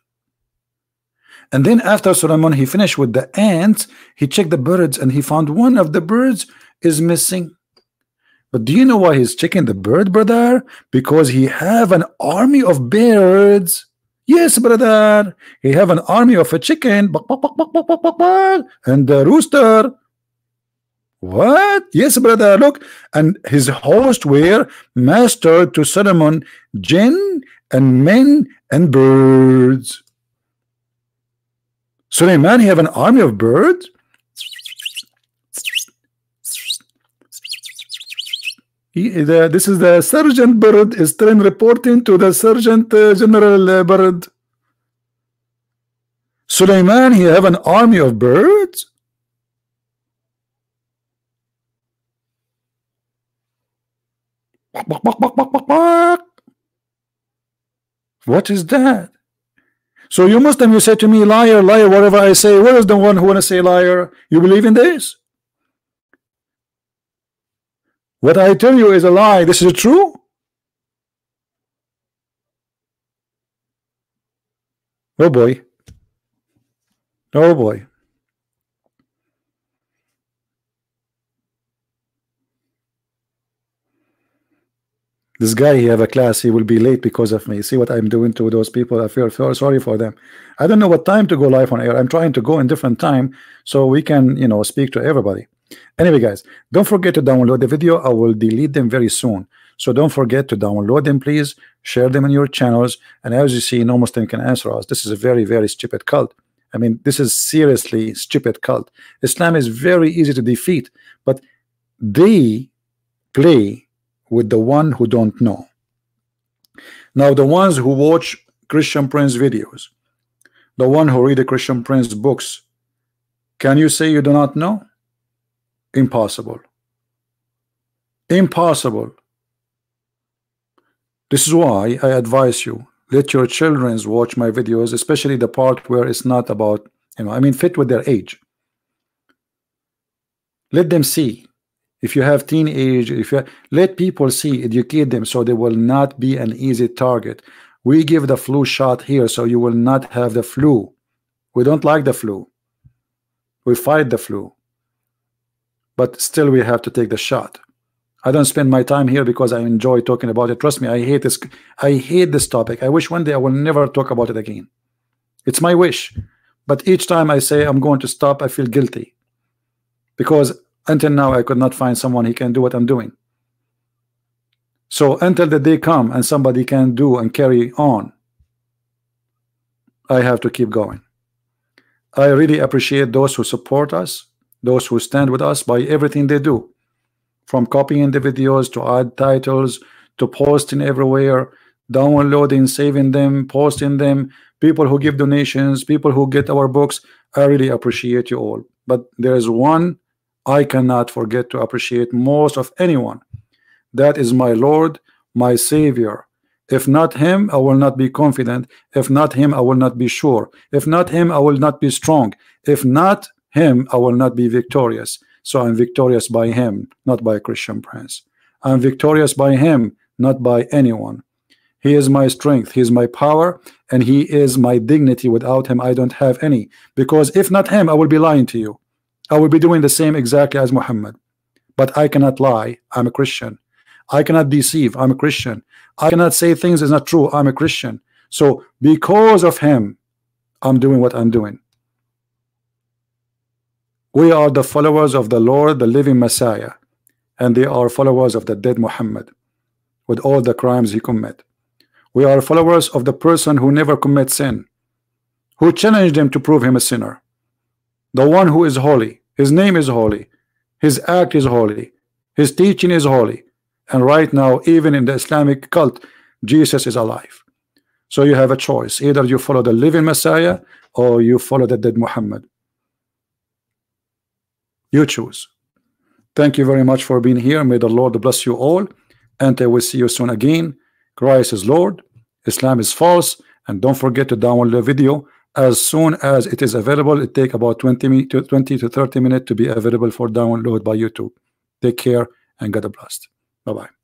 and then after Solomon he finished with the ants he checked the birds and he found one of the birds is missing but do you know why he's checking the bird brother because he have an army of birds Yes, brother. He have an army of a chicken and a rooster. What? Yes, brother. Look, and his host were master to Solomon, jinn and men and birds. Suleiman, he have an army of birds. He, the, this is the Sergeant Bird is then reporting to the Sergeant uh, General uh, Bird. Suleiman, he have an army of birds? What is that? So you Muslim, you say to me, liar, liar, whatever I say, where is the one who want to say liar? You believe in this? What I tell you is a lie. This is true. Oh boy. Oh boy. This guy, he have a class, he will be late because of me. See what I'm doing to those people. I feel, sorry for them. I don't know what time to go live on air. I'm trying to go in different time so we can, you know, speak to everybody. Anyway, guys, don't forget to download the video. I will delete them very soon. So don't forget to download them, please. Share them in your channels. And as you see, no Muslim can answer us. This is a very, very stupid cult. I mean, this is seriously stupid cult. Islam is very easy to defeat, but they play with the one who don't know. Now, the ones who watch Christian Prince videos, the one who read the Christian Prince books, can you say you do not know? Impossible. Impossible. This is why I advise you let your children watch my videos, especially the part where it's not about, you know, I mean, fit with their age. Let them see. If you have teenage, if you let people see, educate them so they will not be an easy target. We give the flu shot here so you will not have the flu. We don't like the flu. We fight the flu. But still we have to take the shot. I don't spend my time here because I enjoy talking about it. Trust me, I hate this. I hate this topic. I wish one day I will never talk about it again. It's my wish. But each time I say I'm going to stop, I feel guilty. Because until now, I could not find someone who can do what I'm doing. So until the day come and somebody can do and carry on, I have to keep going. I really appreciate those who support us, those who stand with us by everything they do from copying the videos to add titles to posting everywhere downloading saving them posting them people who give donations people who get our books I really appreciate you all. But there is one I cannot forget to appreciate most of anyone. That is my Lord my Savior. If not him I will not be confident. If not him I will not be sure. If not him I will not be strong. If not him I will not be victorious so I'm victorious by him, not by a Christian prince. I'm victorious by him, not by anyone. He is my strength, he is my power, and he is my dignity. Without him, I don't have any. Because if not him, I will be lying to you. I will be doing the same exactly as Muhammad. But I cannot lie. I'm a Christian. I cannot deceive. I'm a Christian. I cannot say things is not true. I'm a Christian. So because of him, I'm doing what I'm doing. We are the followers of the Lord, the living Messiah, and they are followers of the dead Muhammad with all the crimes he commit. We are followers of the person who never commits sin, who challenged him to prove him a sinner. The one who is holy, his name is holy, his act is holy, his teaching is holy, and right now, even in the Islamic cult, Jesus is alive. So you have a choice. Either you follow the living Messiah or you follow the dead Muhammad. You choose. Thank you very much for being here. May the Lord bless you all. And I will see you soon again. Christ is Lord. Islam is false. And don't forget to download the video as soon as it is available. It take about 20 to 20 to 30 minutes to be available for download by YouTube. Take care and God bless. Bye bye